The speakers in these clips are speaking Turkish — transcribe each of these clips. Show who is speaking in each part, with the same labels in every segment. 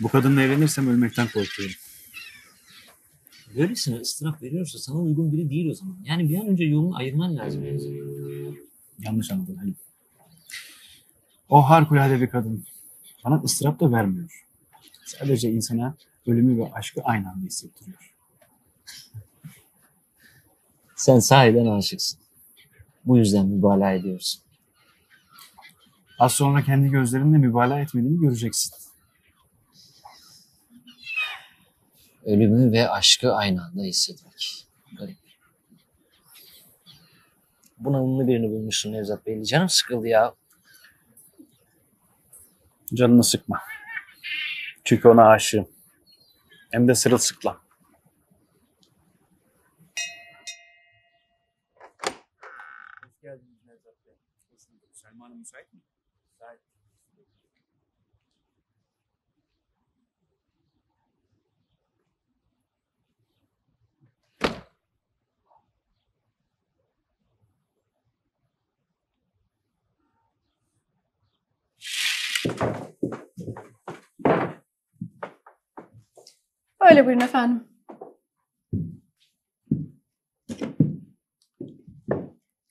Speaker 1: Bu kadınla evlenirsem ölmekten korkuyorum.
Speaker 2: Böylesine ıstırap veriyorsa sana uygun biri değil o zaman. Yani bir an önce yolunu ayırman lazım.
Speaker 1: Yanlış anladın Halim. O harikulade bir kadın. Bana ıstırap da vermiyor. Sadece insana ölümü ve aşkı aynı anda hissettiriyor.
Speaker 2: Sen sahiden aşıksın. Bu yüzden mübalağa ediyorsun.
Speaker 1: Az sonra kendi gözlerinle mübalağa etmediğimi göreceksin.
Speaker 2: Ölümü ve aşkı aynı anda hissetmek. Garip. Bunalımlı birini bulmuşsun Nevzat Beyli. Canım sıkıldı ya.
Speaker 1: Canını sıkma. Çünkü ona aşığım. Hem de sırılsıklam. Hoş geldiniz Nevzat Bey. Selma Hanım müsait mi? Müsait.
Speaker 3: Öyle buyurun efendim.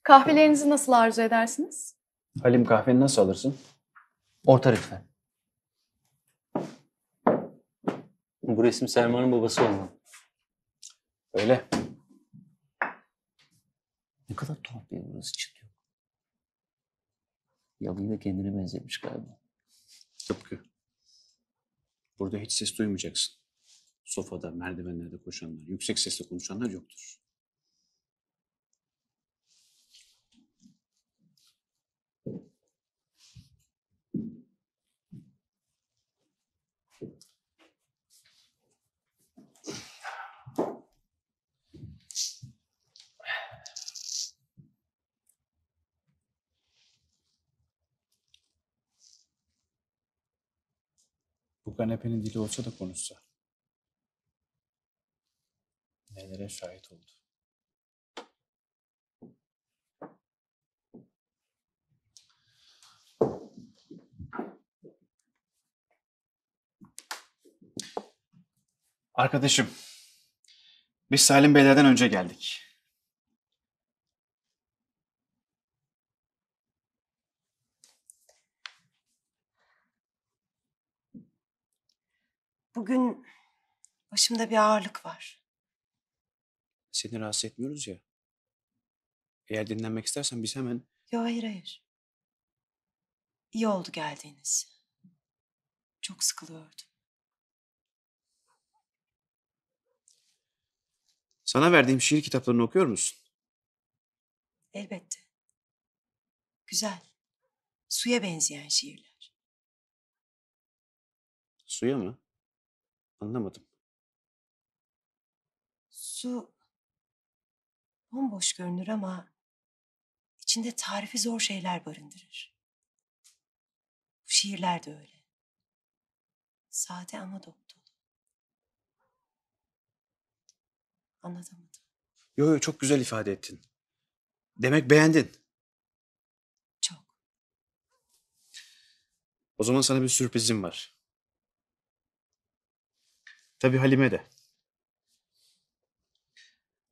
Speaker 3: Kahvelerinizi nasıl arzu edersiniz?
Speaker 1: Halim kahveni nasıl alırsın?
Speaker 2: Orta lütfen. Bu resim Selma'nın babası olmalı.
Speaker 1: Öyle.
Speaker 2: Ne kadar tuhaf bir burası çıkıyor. Yalıyı da kendine benzetmiş galiba.
Speaker 1: Tıpkı. Burada hiç ses duymayacaksın. Sofada, merdivenlerde koşanlar, yüksek sesle konuşanlar yoktur. Bu kanepenin dili olsa da konuşsa. Nelere şahit oldu. Arkadaşım, biz Salim Beyler'den önce geldik.
Speaker 4: Bugün başımda bir ağırlık var.
Speaker 1: Seni rahatsız etmiyoruz ya. Eğer dinlenmek istersen biz hemen...
Speaker 4: Yok hayır hayır. İyi oldu geldiğiniz. Çok sıkılıyordum.
Speaker 1: Sana verdiğim şiir kitaplarını okuyor musun?
Speaker 4: Elbette. Güzel. Suya benzeyen şiirler.
Speaker 1: Suya mı? Anlamadım.
Speaker 4: Su bomboş görünür ama içinde tarifi zor şeyler barındırır. Bu şiirler de öyle. Sade ama dop dolu. Anlatamadım.
Speaker 1: Yo yo çok güzel ifade ettin. Demek beğendin.
Speaker 4: Çok.
Speaker 1: O zaman sana bir sürprizim var. Tabii Halime de.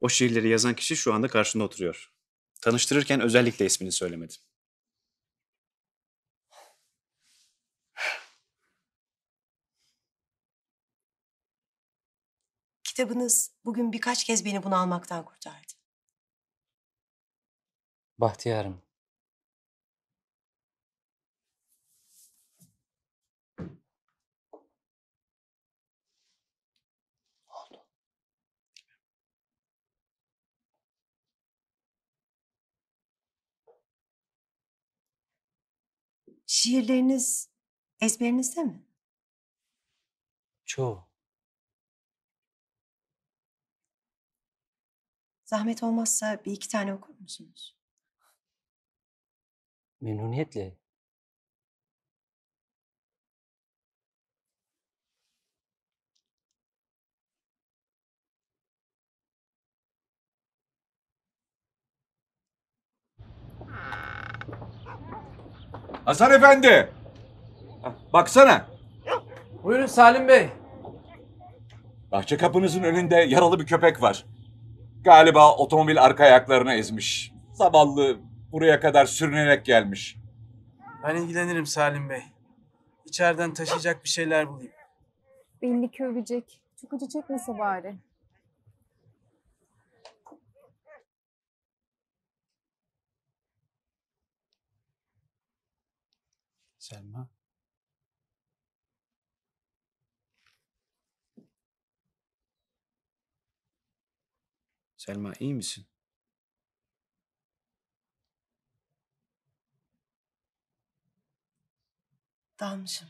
Speaker 1: O şiirleri yazan kişi şu anda karşında oturuyor. Tanıştırırken özellikle ismini söylemedim.
Speaker 4: Kitabınız bugün birkaç kez beni bunalmaktan kurtardı.
Speaker 2: Bahtiyarım.
Speaker 4: Şiirleriniz ezberinizde mi?
Speaker 2: Çoğu.
Speaker 4: Zahmet olmazsa bir iki tane okur musunuz?
Speaker 2: Memnuniyetle.
Speaker 5: Hasan Efendi. Hah, Baksana.
Speaker 6: Buyurun Salim Bey.
Speaker 5: Bahçe kapınızın önünde yaralı bir köpek var. Galiba otomobil arka ayaklarını ezmiş. Zavallı buraya kadar sürünerek gelmiş.
Speaker 6: Ben ilgilenirim Salim Bey. İçeriden taşıyacak bir şeyler bulayım.
Speaker 7: Belli ki ölecek. Çok acı çekmese bari.
Speaker 1: Selma. Selma iyi misin?
Speaker 4: Dalmışım.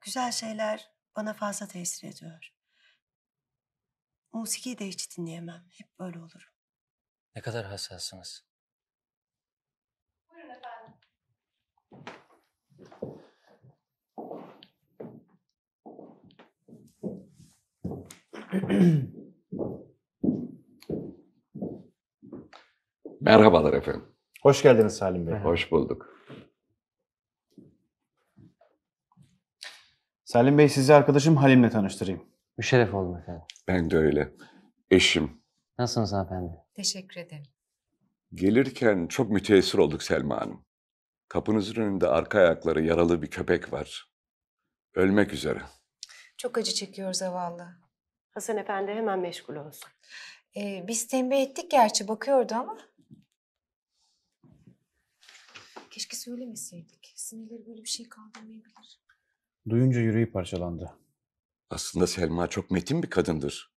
Speaker 4: Güzel şeyler bana fazla tesir ediyor. Musikiyi de hiç dinleyemem. Hep böyle olurum.
Speaker 2: Ne kadar hassassınız.
Speaker 5: Merhabalar efendim.
Speaker 8: Hoş geldiniz Salim Bey.
Speaker 5: Hoş bulduk.
Speaker 1: Salim Bey sizi arkadaşım Halim'le tanıştırayım.
Speaker 2: Müşerref oldum efendim.
Speaker 5: Ben de öyle. Eşim.
Speaker 2: Nasılsınız hanımefendi?
Speaker 4: Teşekkür ederim.
Speaker 5: Gelirken çok müteessir olduk Selma Hanım. Kapınızın önünde arka ayakları yaralı bir köpek var. Ölmek üzere.
Speaker 9: Çok acı çekiyor zavallı.
Speaker 4: Hasan Efendi hemen meşgul olsun.
Speaker 9: Ee, biz tembih ettik gerçi bakıyordu ama. Keşke söylemeseydik. Sinirleri böyle bir şey kaldırmayabilir.
Speaker 1: Duyunca yüreği parçalandı.
Speaker 5: Aslında Selma çok metin bir kadındır.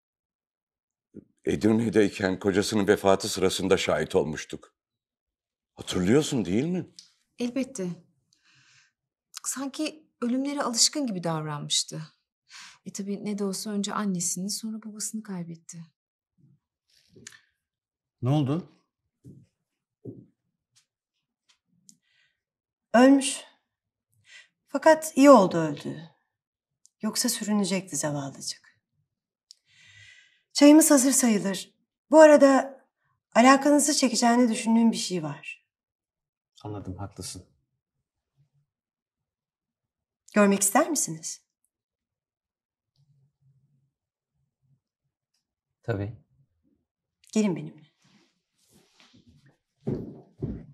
Speaker 5: Edirne'deyken kocasının vefatı sırasında şahit olmuştuk. Hatırlıyorsun değil mi?
Speaker 9: Elbette. Sanki ölümlere alışkın gibi davranmıştı. E tabii ne de olsa önce annesini sonra babasını kaybetti.
Speaker 1: Ne oldu?
Speaker 4: Ölmüş. Fakat iyi oldu öldü. Yoksa sürünecekti zavallıcık. Çayımız hazır sayılır. Bu arada alakanızı çekeceğini düşündüğüm bir şey var.
Speaker 1: Anladım haklısın.
Speaker 4: Görmek ister misiniz?
Speaker 2: Tabii.
Speaker 4: Gelin benimle.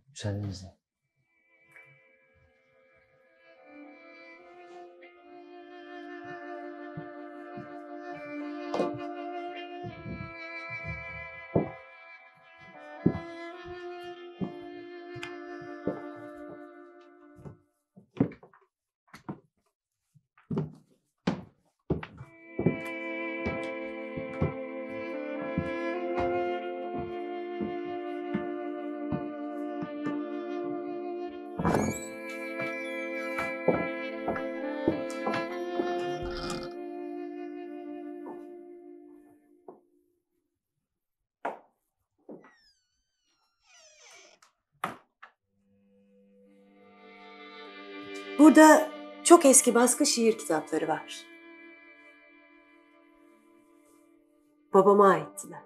Speaker 2: Müsaadenizle.
Speaker 4: Burada çok eski baskı şiir kitapları var. Babama aittiler.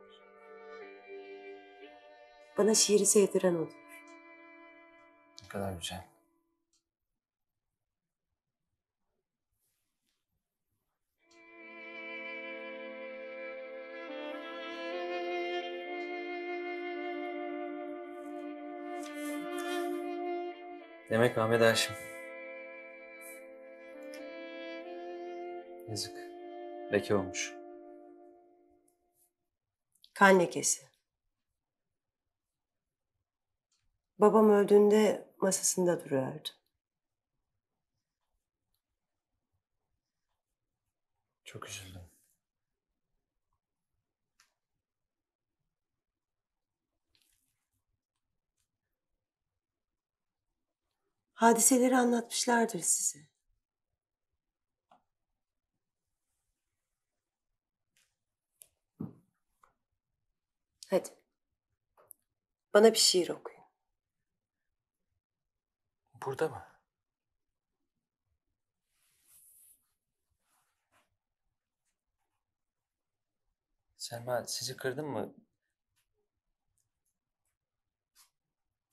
Speaker 4: Bana şiiri sevdiren odur.
Speaker 2: Ne kadar güzel. Demek Ahmet Haşim. Yazık. Leke olmuş.
Speaker 4: Kan lekesi. Babam öldüğünde masasında duruyordu.
Speaker 2: Çok üzüldüm.
Speaker 4: Hadiseleri anlatmışlardır size. Hadi. Bana bir şiir okuyun.
Speaker 2: Burada mı? Selma sizi kırdım mı?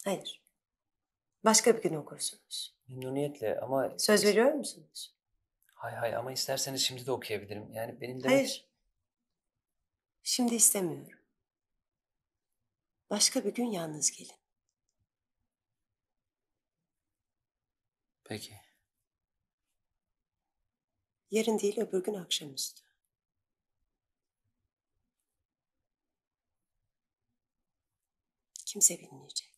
Speaker 4: Hayır. Başka bir gün okursunuz.
Speaker 2: Memnuniyetle ama...
Speaker 10: Söz veriyor musunuz?
Speaker 2: Hay hay ama isterseniz şimdi de okuyabilirim. Yani benim demek...
Speaker 10: Hayır. Şimdi istemiyorum. Başka bir gün yalnız gelin.
Speaker 2: Peki.
Speaker 10: Yarın değil öbür gün akşamüstü. Kimse bilmeyecek.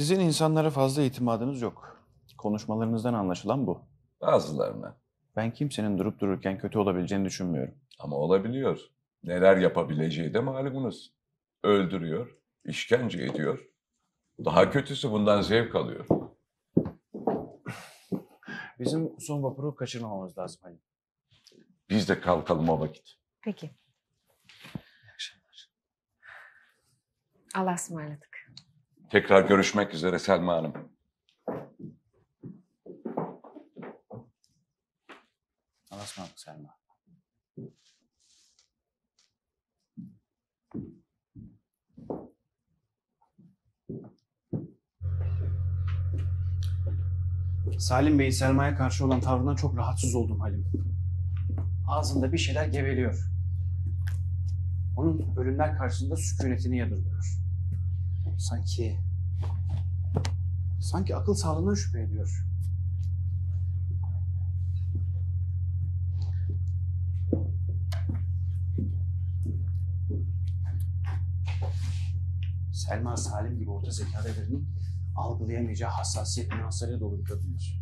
Speaker 1: Sizin insanlara fazla itimadınız yok. Konuşmalarınızdan anlaşılan bu.
Speaker 5: Bazılarına.
Speaker 1: Ben kimsenin durup dururken kötü olabileceğini düşünmüyorum.
Speaker 5: Ama olabiliyor. Neler yapabileceği de malumunuz. Öldürüyor, işkence ediyor. Daha kötüsü bundan zevk alıyor.
Speaker 1: Bizim son vapuru kaçırmamamız lazım Halim.
Speaker 5: Biz de kalkalım o vakit.
Speaker 9: Peki. İyi akşamlar. Allah'a ısmarladık.
Speaker 5: Tekrar görüşmek üzere Selma Hanım.
Speaker 1: Allah'a ısmarladık Selma. Salim Bey'in Selma'ya karşı olan tavrından çok rahatsız oldum Halim. Ağzında bir şeyler geveliyor. Onun ölümler karşısında sükunetini yadırgıyor. Sanki... Sanki akıl sağlığından şüphe ediyor. Selma Salim gibi orta zekada birinin algılayamayacağı hassasiyet nüanslarıyla dolu bir kadındır.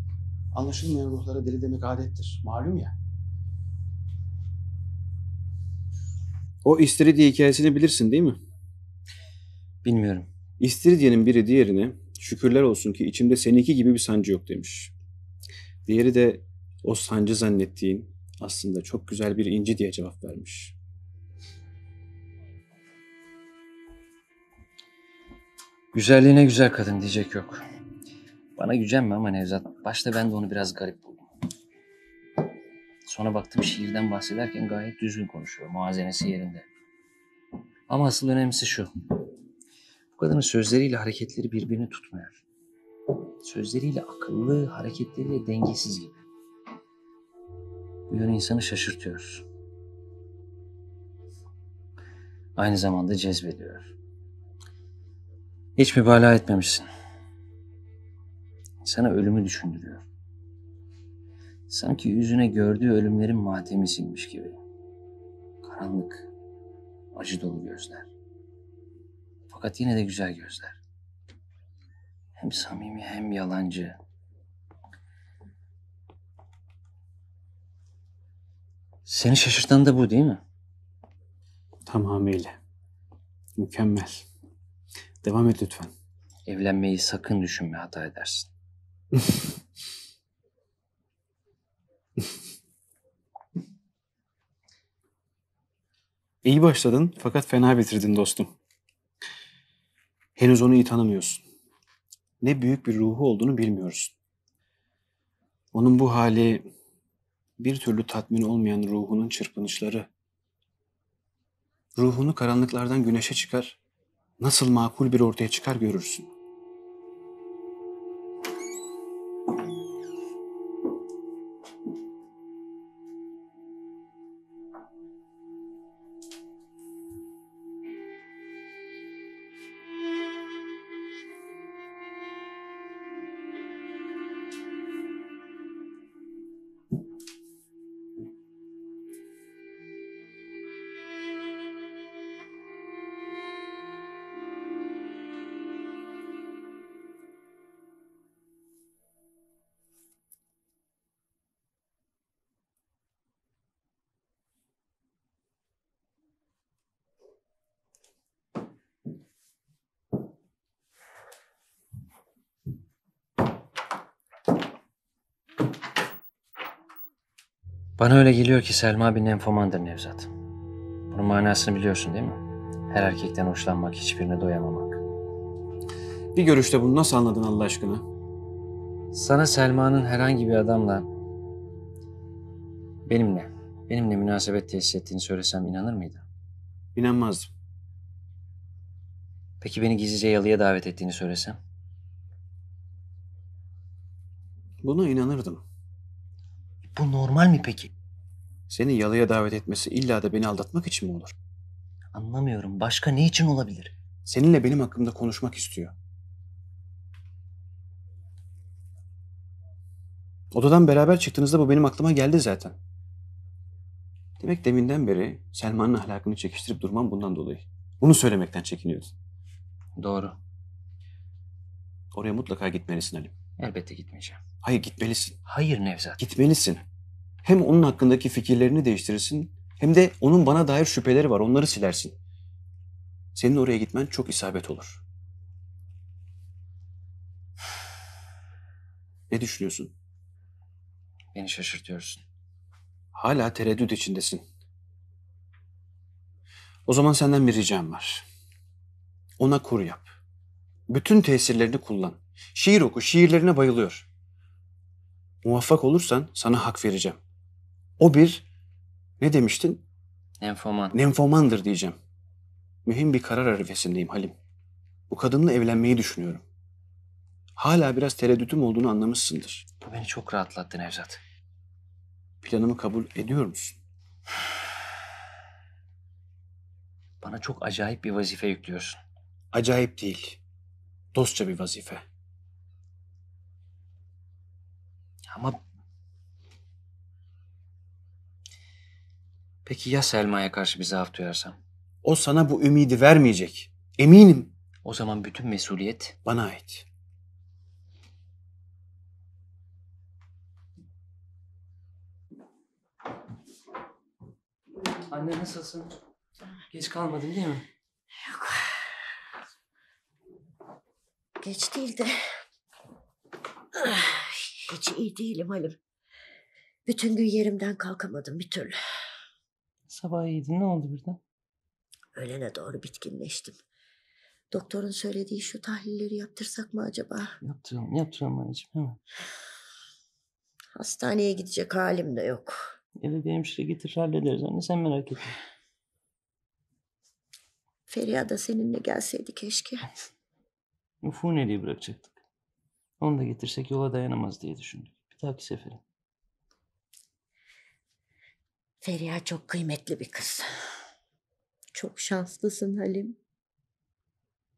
Speaker 1: Anlaşılmayan ruhlara deli demek adettir. Malum ya. O İstiridye hikayesini bilirsin değil mi?
Speaker 2: Bilmiyorum.
Speaker 1: İstiridye'nin biri diğerine şükürler olsun ki içimde seninki gibi bir sancı yok demiş. Diğeri de o sancı zannettiğin aslında çok güzel bir inci diye cevap vermiş.
Speaker 2: Güzelliğine güzel kadın diyecek yok. Bana gücenme ama Nevzat. Başta ben de onu biraz garip buldum. Sonra baktım şiirden bahsederken gayet düzgün konuşuyor. Muazenesi yerinde. Ama asıl önemlisi şu. Kadının sözleriyle hareketleri birbirini tutmuyor. Sözleriyle akıllı, hareketleriyle dengesiz gibi. Bu insanı şaşırtıyor. Aynı zamanda cezbediyor. Hiç mübalağa etmemişsin. Sana ölümü düşündürüyor. Sanki yüzüne gördüğü ölümlerin matemisiymiş gibi. Karanlık, acı dolu gözler. Fakat yine de güzel gözler. Hem samimi hem yalancı. Seni şaşırtan da bu değil mi?
Speaker 1: Tamamıyla. Mükemmel. Devam et lütfen.
Speaker 2: Evlenmeyi sakın düşünme hata edersin.
Speaker 1: İyi başladın fakat fena bitirdin dostum. Henüz onu iyi tanımıyorsun. Ne büyük bir ruhu olduğunu bilmiyorsun. Onun bu hali bir türlü tatmin olmayan ruhunun çırpınışları. Ruhunu karanlıklardan güneşe çıkar, nasıl makul bir ortaya çıkar görürsün.
Speaker 2: Bana öyle geliyor ki Selma bir nemfomandır Nevzat. Bunun manasını biliyorsun değil mi? Her erkekten hoşlanmak, hiçbirine doyamamak.
Speaker 1: Bir görüşte bunu nasıl anladın Allah aşkına?
Speaker 2: Sana Selma'nın herhangi bir adamla benimle, benimle münasebet tesis ettiğini söylesem inanır mıydın?
Speaker 1: İnanmazdım.
Speaker 2: Peki beni gizlice yalıya davet ettiğini söylesem?
Speaker 1: Buna inanırdım.
Speaker 2: Bu normal mi peki?
Speaker 1: Seni yalıya davet etmesi illa da beni aldatmak için mi olur?
Speaker 2: Anlamıyorum. Başka ne için olabilir?
Speaker 1: Seninle benim hakkımda konuşmak istiyor. Odadan beraber çıktığınızda bu benim aklıma geldi zaten. Demek deminden beri Selma'nın ahlakını çekiştirip durmam bundan dolayı. Bunu söylemekten çekiniyordun.
Speaker 2: Doğru.
Speaker 1: Oraya mutlaka gitmelisin Ali.
Speaker 2: Elbette gitmeyeceğim.
Speaker 1: Hayır gitmelisin.
Speaker 2: Hayır Nevzat.
Speaker 1: Gitmelisin. Hem onun hakkındaki fikirlerini değiştirirsin hem de onun bana dair şüpheleri var onları silersin. Senin oraya gitmen çok isabet olur. Ne düşünüyorsun?
Speaker 2: Beni şaşırtıyorsun.
Speaker 1: Hala tereddüt içindesin. O zaman senden bir ricam var. Ona kur yap. Bütün tesirlerini kullan. Şiir oku, şiirlerine bayılıyor. Muvaffak olursan sana hak vereceğim. O bir, ne demiştin?
Speaker 2: Nemfoman.
Speaker 1: Nemfomandır diyeceğim. Mühim bir karar arifesindeyim Halim. Bu kadınla evlenmeyi düşünüyorum. Hala biraz tereddütüm olduğunu anlamışsındır.
Speaker 2: Bu beni çok rahatlattı Nevzat.
Speaker 1: Planımı kabul ediyor musun?
Speaker 2: Bana çok acayip bir vazife yüklüyorsun.
Speaker 1: Acayip değil. Dostça bir vazife.
Speaker 2: Ama... Peki ya Selma'ya karşı bir zaaf duyarsam?
Speaker 1: O sana bu ümidi vermeyecek. Eminim.
Speaker 2: O zaman bütün mesuliyet
Speaker 1: Bana ait.
Speaker 2: Anne nasılsın? Geç kalmadın değil mi?
Speaker 10: Geç değil de. Hiç iyi değilim Halim. Bütün gün yerimden kalkamadım bir türlü.
Speaker 2: Sabah iyiydin. Ne oldu birden?
Speaker 10: Öğlene doğru bitkinleştim. Doktorun söylediği şu tahlilleri yaptırsak mı acaba?
Speaker 2: Yaptıralım, yaptıralım anneciğim hemen.
Speaker 10: Hastaneye gidecek halim de yok.
Speaker 2: Eve bir hemşire getir hallederiz anne sen merak etme.
Speaker 10: Feriha da seninle gelseydi keşke.
Speaker 2: Ufuğu nereye bırakacaktık? Onu da getirsek yola dayanamaz diye düşündük. Bir dahaki sefere.
Speaker 10: Feriha çok kıymetli bir kız. Çok şanslısın Halim.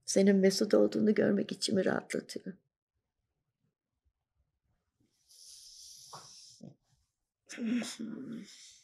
Speaker 10: Senin mesut olduğunu görmek içimi rahatlatıyor.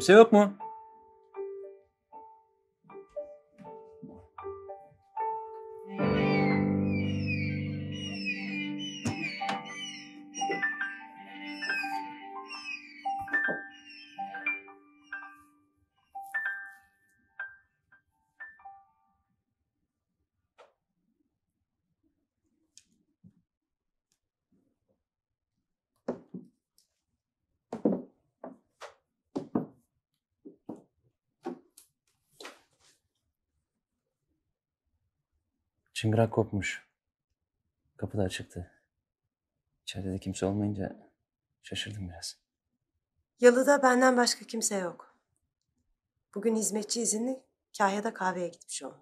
Speaker 2: Kimse yok mu? Çıngırak kopmuş. Kapı da açıktı. İçeride de kimse olmayınca şaşırdım biraz.
Speaker 4: Yalıda benden başka kimse yok. Bugün hizmetçi izinli, Kahya da kahveye gitmiş olmalı.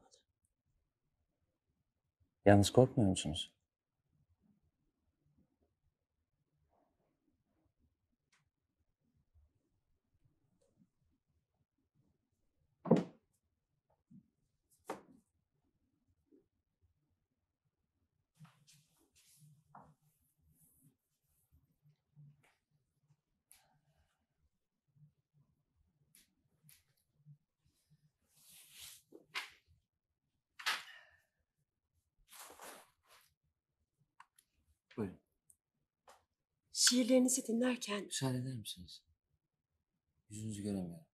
Speaker 2: Yalnız korkmuyor musunuz? Buyurun.
Speaker 4: Şiirlerinizi dinlerken
Speaker 2: Müsaade eder misiniz? Yüzünüzü göremiyorum.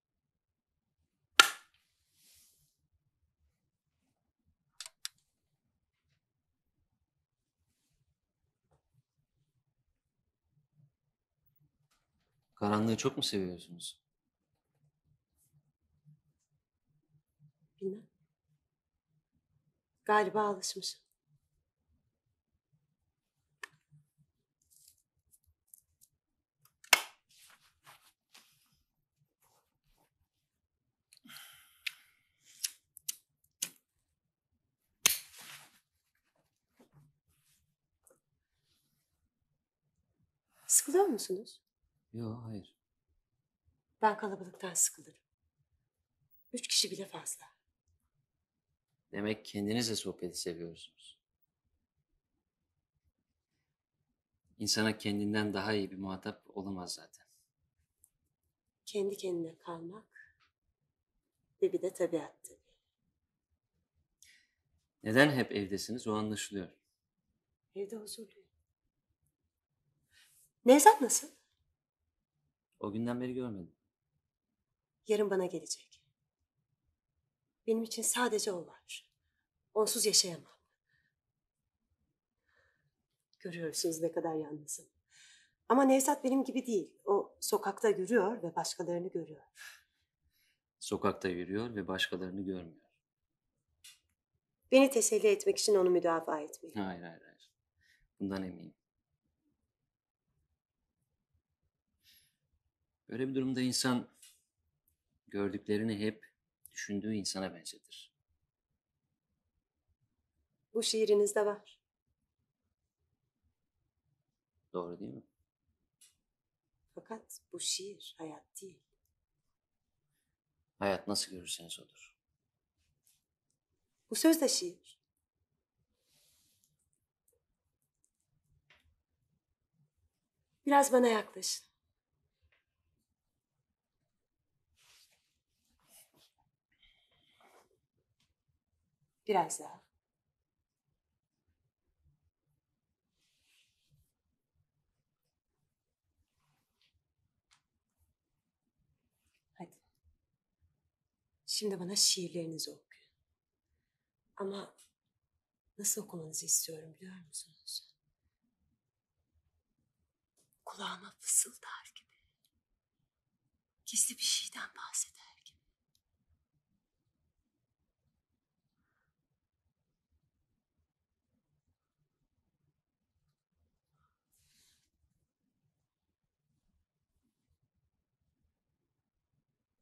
Speaker 2: Karanlığı çok mu seviyorsunuz?
Speaker 4: bilmem. Galiba alışmışım. Musunuz?
Speaker 2: Yok, hayır.
Speaker 4: Ben kalabalıktan sıkılırım. Üç kişi bile fazla.
Speaker 2: Demek kendinizle sohbeti seviyorsunuz. İnsana kendinden daha iyi bir muhatap olamaz zaten.
Speaker 4: Kendi kendine kalmak ve bir de tabiat tabii.
Speaker 2: Neden hep evdesiniz o anlaşılıyor.
Speaker 4: Evde huzurluyum. Nevzat nasıl?
Speaker 2: O günden beri görmedim.
Speaker 4: Yarın bana gelecek. Benim için sadece o var. Onsuz yaşayamam. Görüyorsunuz ne kadar yalnızım. Ama Nevzat benim gibi değil. O sokakta yürüyor ve başkalarını görüyor.
Speaker 2: Sokakta yürüyor ve başkalarını görmüyor.
Speaker 4: Beni teselli etmek için onu müdafaa etmeyin.
Speaker 2: Hayır, hayır, hayır. Bundan eminim. Böyle bir durumda insan gördüklerini hep düşündüğü insana benzetir.
Speaker 4: Bu şiirinizde var.
Speaker 2: Doğru değil mi?
Speaker 4: Fakat bu şiir hayat değil.
Speaker 2: Hayat nasıl görürseniz odur.
Speaker 4: Bu söz de şiir. Biraz bana yaklaşın. Biraz daha. Hadi. Şimdi bana şiirlerinizi okuyun. Ama nasıl okumanızı istiyorum biliyor musunuz? Kulağıma fısıldar gibi. Gizli bir şeyden bahseder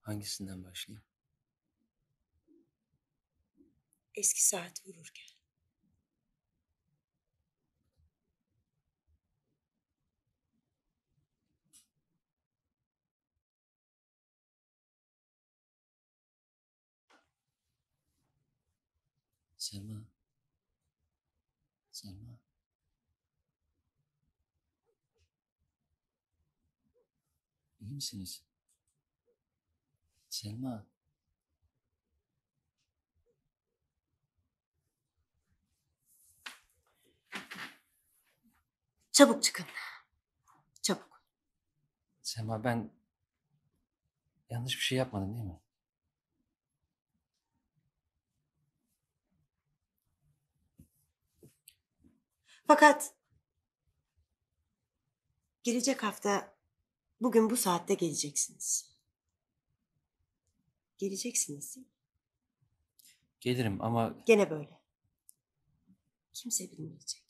Speaker 2: Hangisinden başlayayım?
Speaker 4: Eski saat vururken.
Speaker 2: Selma. Selma. İyi misiniz? Selma.
Speaker 4: Çabuk çıkın. Çabuk.
Speaker 2: Selma ben yanlış bir şey yapmadım değil mi?
Speaker 4: Fakat gelecek hafta bugün bu saatte geleceksiniz. Geleceksiniz değil mi?
Speaker 2: Gelirim ama
Speaker 4: Gene böyle. Kimse bilmeyecek.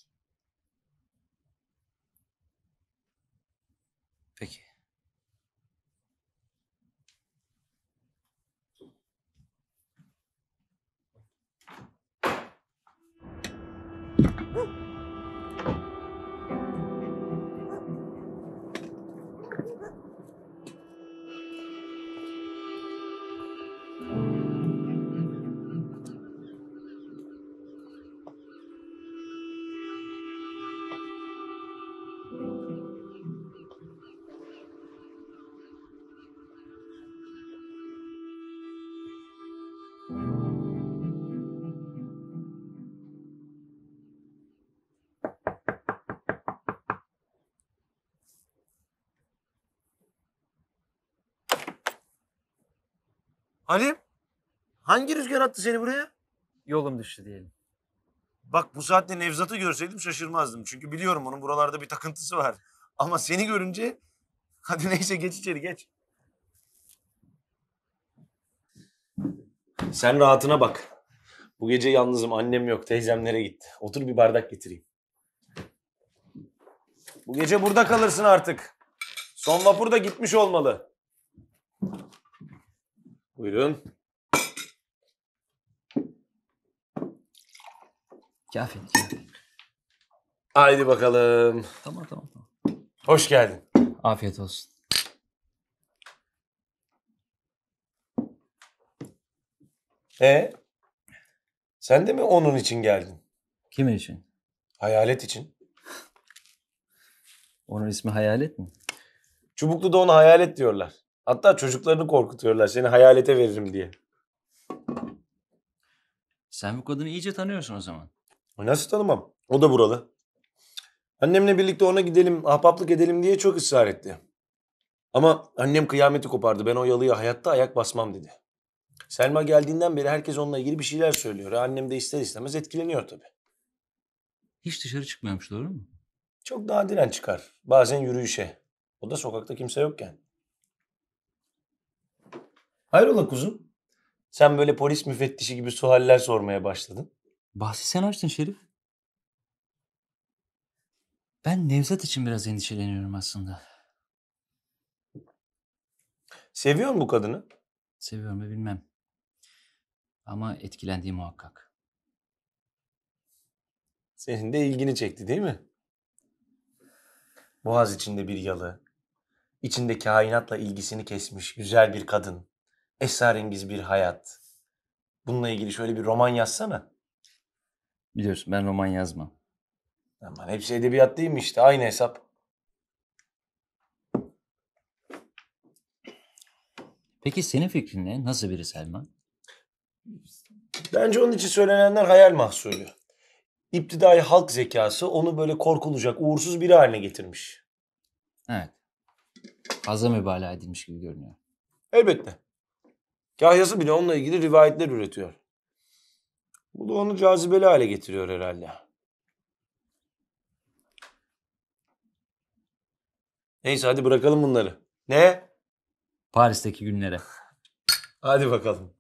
Speaker 11: Halim, hangi rüzgar attı seni buraya?
Speaker 12: Yolum düştü diyelim.
Speaker 11: Bak bu saatte Nevzat'ı görseydim şaşırmazdım. Çünkü biliyorum onun buralarda bir takıntısı var. Ama seni görünce... Hadi neyse geç içeri geç. Sen rahatına bak. Bu gece yalnızım. Annem yok. Teyzemlere gitti. Otur bir bardak getireyim. Bu gece burada kalırsın artık. Son vapur da gitmiş olmalı. Buyurun.
Speaker 2: Kafi, kafi.
Speaker 11: Haydi bakalım.
Speaker 2: Tamam tamam tamam.
Speaker 11: Hoş geldin.
Speaker 2: Afiyet olsun.
Speaker 11: E sen de mi onun için geldin?
Speaker 2: Kimin için?
Speaker 11: Hayalet için.
Speaker 2: Onun ismi Hayalet mi?
Speaker 11: Çubuklu'da ona hayalet diyorlar. Hatta çocuklarını korkutuyorlar seni hayalete veririm diye.
Speaker 2: Sen bu kadını iyice tanıyorsun o zaman.
Speaker 11: Nasıl tanımam? O da buralı. Annemle birlikte ona gidelim, ahbaplık edelim diye çok ısrar etti. Ama annem kıyameti kopardı. Ben o yalıya hayatta ayak basmam dedi. Selma geldiğinden beri herkes onunla ilgili bir şeyler söylüyor. E, Annem de ister istemez etkileniyor tabii.
Speaker 2: Hiç dışarı çıkmıyormuş doğru mu?
Speaker 11: Çok nadiren çıkar. Bazen yürüyüşe. O da sokakta kimse yokken. Hayrola kuzum? Sen böyle polis müfettişi gibi sualler sormaya başladın.
Speaker 2: Bahsi sen açtın Şerif. Ben Nevzat için biraz endişeleniyorum aslında.
Speaker 11: Seviyor musun bu kadını?
Speaker 2: Seviyorum mu bilmem. Ama etkilendiği muhakkak.
Speaker 11: Senin de ilgini çekti değil mi? Boğaz içinde bir yalı. içinde kainatla ilgisini kesmiş güzel bir kadın. Esrarengiz bir hayat. Bununla ilgili şöyle bir roman yazsana.
Speaker 2: Biliyorsun ben roman yazmam.
Speaker 11: Aman hepsi edebiyat değil mi işte? Aynı hesap.
Speaker 2: Peki senin fikrin ne? Nasıl biri Selma?
Speaker 11: Bence onun için söylenenler hayal mahsulü. İptidai halk zekası onu böyle korkulacak, uğursuz biri haline getirmiş.
Speaker 2: Evet. Fazla mübalağa edilmiş gibi görünüyor.
Speaker 11: Elbette. Kahyası bile onunla ilgili rivayetler üretiyor. Bu da onu cazibeli hale getiriyor herhalde. Neyse hadi bırakalım bunları. Ne?
Speaker 2: Paris'teki günlere.
Speaker 11: Hadi bakalım.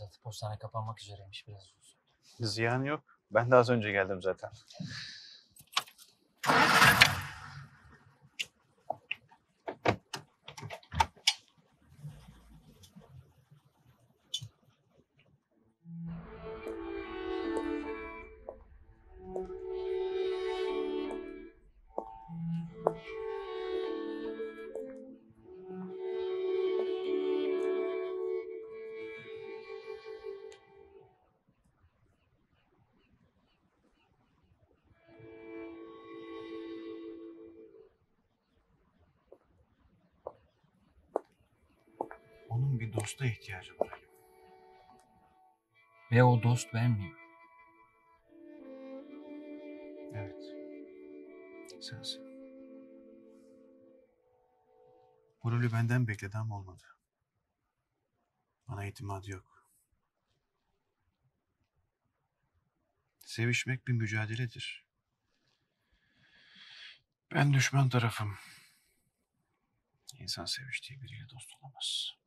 Speaker 2: Nevzat. Postane kapanmak üzereymiş biraz uzun.
Speaker 1: Ziyan yok. Ben de az önce geldim zaten.
Speaker 2: Dost vermiyor.
Speaker 1: Evet. Sensin. Bu rolü benden bekledi ama olmadı. Bana itimadı yok. Sevişmek bir mücadeledir. Ben düşman tarafım. İnsan seviştiği biriyle dost olamaz.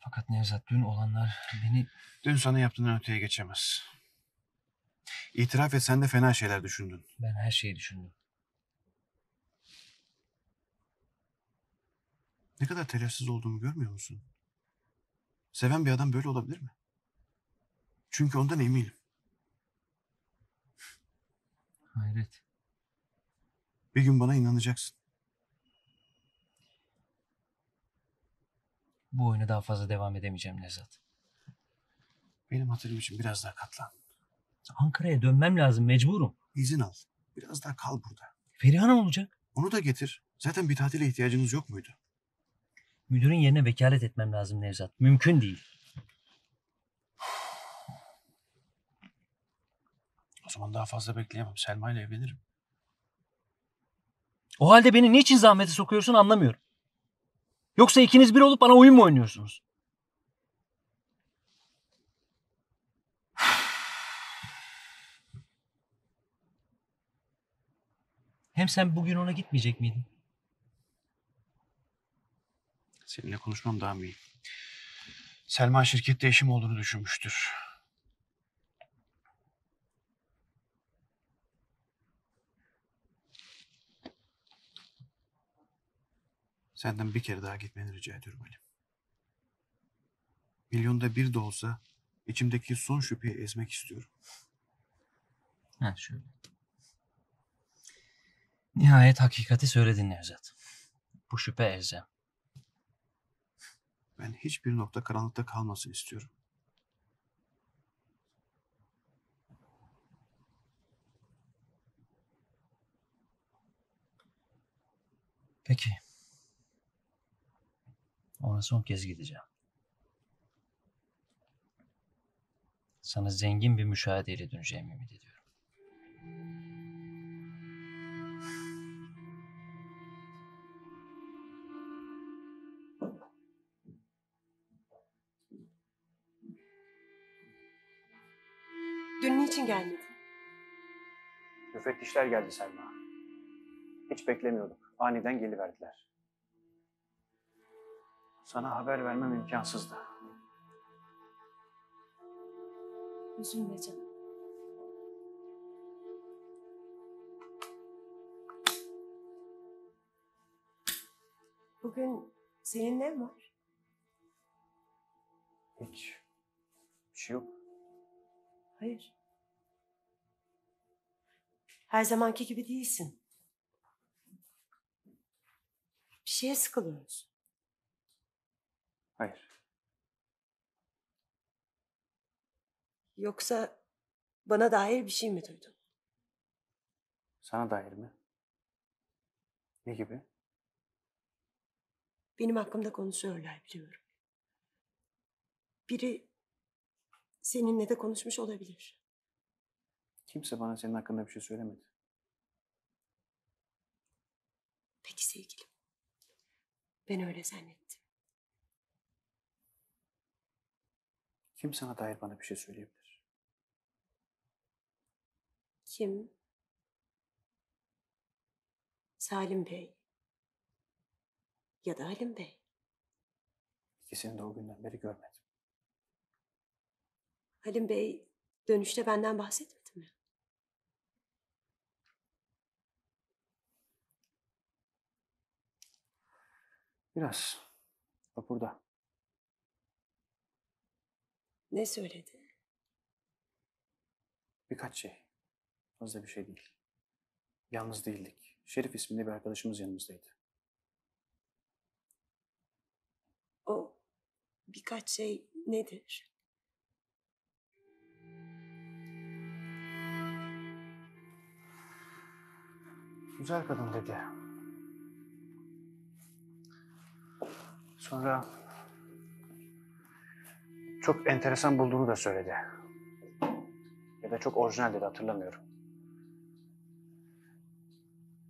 Speaker 2: Fakat Nevzat dün olanlar beni
Speaker 1: Dün sana yaptığından öteye geçemez. İtiraf et sen de fena şeyler düşündün.
Speaker 2: ben her şeyi düşündüm.
Speaker 1: Ne kadar telafsız olduğumu görmüyor musun? Seven bir adam böyle olabilir mi? Çünkü ondan eminim.
Speaker 2: Hayret.
Speaker 1: Bir gün bana inanacaksın.
Speaker 2: Bu oyuna daha fazla devam edemeyeceğim Nevzat.
Speaker 1: Benim hatırım için biraz daha katlan.
Speaker 2: Ankara'ya dönmem lazım mecburum.
Speaker 1: İzin al. Biraz daha kal burada.
Speaker 2: Feriha ne olacak?
Speaker 1: Onu da getir. Zaten bir tatile ihtiyacınız yok muydu?
Speaker 2: Müdürün yerine vekalet etmem lazım Nevzat. Mümkün değil.
Speaker 1: O zaman daha fazla bekleyemem. Selma ile evlenirim.
Speaker 2: O halde beni niçin zahmete sokuyorsun anlamıyorum. Yoksa ikiniz bir olup bana oyun mu oynuyorsunuz? Hem sen bugün ona gitmeyecek miydin?
Speaker 1: Seninle konuşmam daha mühim. Selma şirkette eşim olduğunu düşünmüştür. Senden bir kere daha gitmeni rica ediyorum Ali. Milyonda bir de olsa içimdeki son şüpheyi ezmek istiyorum.
Speaker 2: Ha şöyle. Nihayet hakikati söyledin Nevzat. Bu şüphe elzem.
Speaker 1: Ben hiçbir nokta karanlıkta kalmasın istiyorum.
Speaker 2: Peki. Ona son kez gideceğim. Sana zengin bir müşahedeyle döneceğimi ümit ediyorum.
Speaker 4: Dün niçin gelmedin?
Speaker 1: Müfettişler geldi Selma. Hiç beklemiyorduk. Aniden geliverdiler. Sana haber vermem imkansızdı.
Speaker 4: Üzülme canım. Bugün senin ne var?
Speaker 1: Hiç bir şey yok.
Speaker 4: Hayır. Her zamanki gibi değilsin. Bir şeye sıkılıyorsun.
Speaker 1: Hayır.
Speaker 4: Yoksa bana dair bir şey mi duydun?
Speaker 1: Sana dair mi? Ne gibi?
Speaker 4: Benim hakkımda konuşuyorlar biliyorum. Biri seninle de konuşmuş olabilir.
Speaker 1: Kimse bana senin hakkında bir şey söylemedi.
Speaker 4: Peki sevgilim. Ben öyle zannettim.
Speaker 1: Kim sana dair bana bir şey söyleyebilir?
Speaker 4: Kim? Salim Bey. Ya da Halim Bey.
Speaker 1: İkisini de o günden beri görmedim.
Speaker 4: Halim Bey dönüşte benden bahsetmedi mi?
Speaker 1: Biraz. Vapurda.
Speaker 4: Ne söyledi?
Speaker 1: Birkaç şey. Fazla bir şey değil. Yalnız değildik. Şerif isminde bir arkadaşımız yanımızdaydı.
Speaker 4: O birkaç şey nedir?
Speaker 1: Güzel kadın dedi. Sonra çok enteresan bulduğunu da söyledi. Ya da çok orijinal dedi hatırlamıyorum.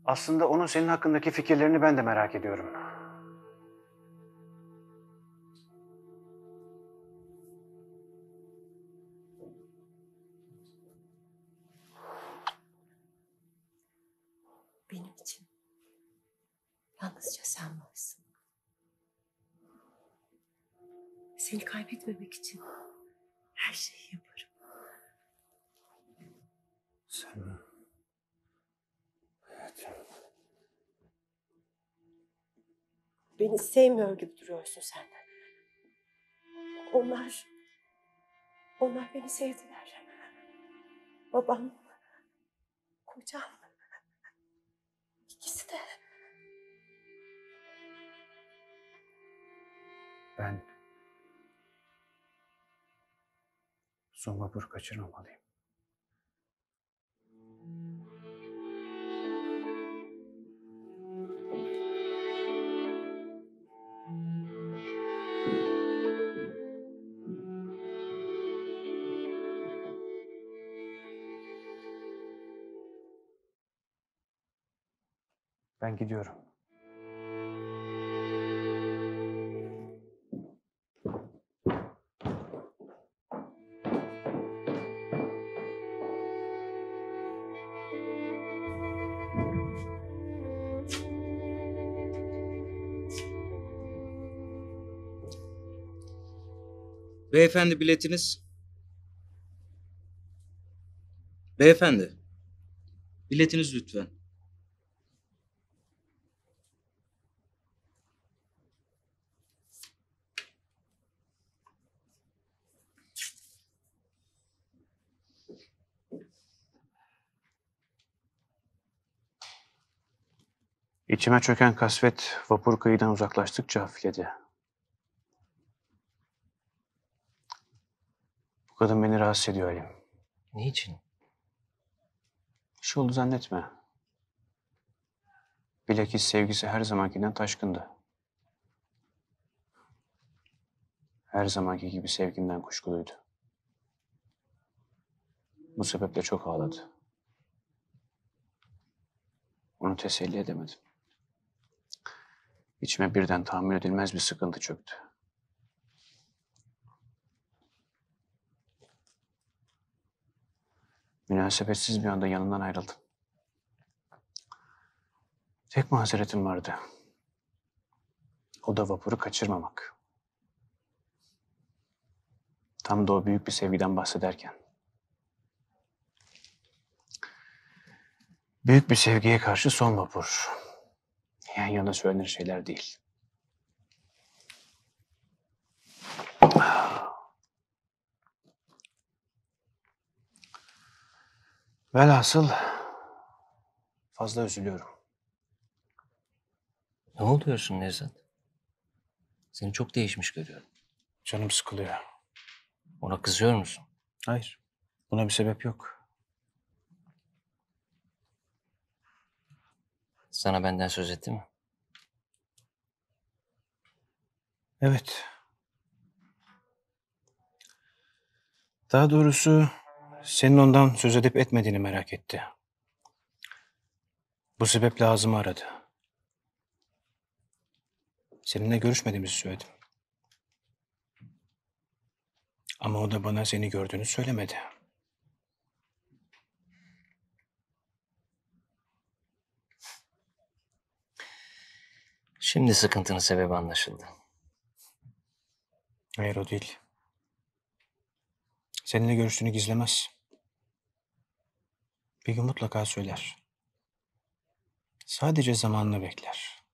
Speaker 1: Aslında onun senin hakkındaki fikirlerini ben de merak ediyorum.
Speaker 4: Kaybetmemek için her şeyi yaparım.
Speaker 1: Sen mi? Hayatım.
Speaker 4: Beni sevmiyor gibi duruyorsun sen de. Onlar, onlar beni sevdiler. Babam, kocam, ikisi de.
Speaker 1: Ben son vapur kaçırmamalıyım. Ben gidiyorum.
Speaker 12: Beyefendi biletiniz. Beyefendi. Biletiniz lütfen.
Speaker 1: İçime çöken kasvet vapur kıyıdan uzaklaştıkça hafifledi. Kadın beni rahatsız ediyor Halim.
Speaker 2: Niçin?
Speaker 1: Bir şey oldu zannetme. Bilakis sevgisi her zamankinden taşkındı. Her zamanki gibi sevgimden kuşkuluydu. Bu sebeple çok ağladı. Onu teselli edemedim. İçime birden tahammül edilmez bir sıkıntı çöktü. Münasebetsiz bir anda yanından ayrıldım. Tek mazeretim vardı. O da vapuru kaçırmamak. Tam da o büyük bir sevgiden bahsederken. Büyük bir sevgiye karşı son vapur. Yan yana söylenir şeyler değil. Velhasıl fazla üzülüyorum.
Speaker 2: Ne oluyorsun Nevzat? Seni çok değişmiş görüyorum.
Speaker 1: Canım sıkılıyor.
Speaker 2: Ona kızıyor musun?
Speaker 1: Hayır. Buna bir sebep yok.
Speaker 2: Sana benden söz etti mi?
Speaker 1: Evet. Daha doğrusu senin ondan söz edip etmediğini merak etti. Bu sebeple ağzımı aradı. Seninle görüşmediğimizi söyledim. Ama o da bana seni gördüğünü söylemedi.
Speaker 2: Şimdi sıkıntının sebebi anlaşıldı.
Speaker 1: Hayır o değil. Seninle görüştüğünü gizlemez. Bir gün mutlaka söyler. Sadece zamanını bekler.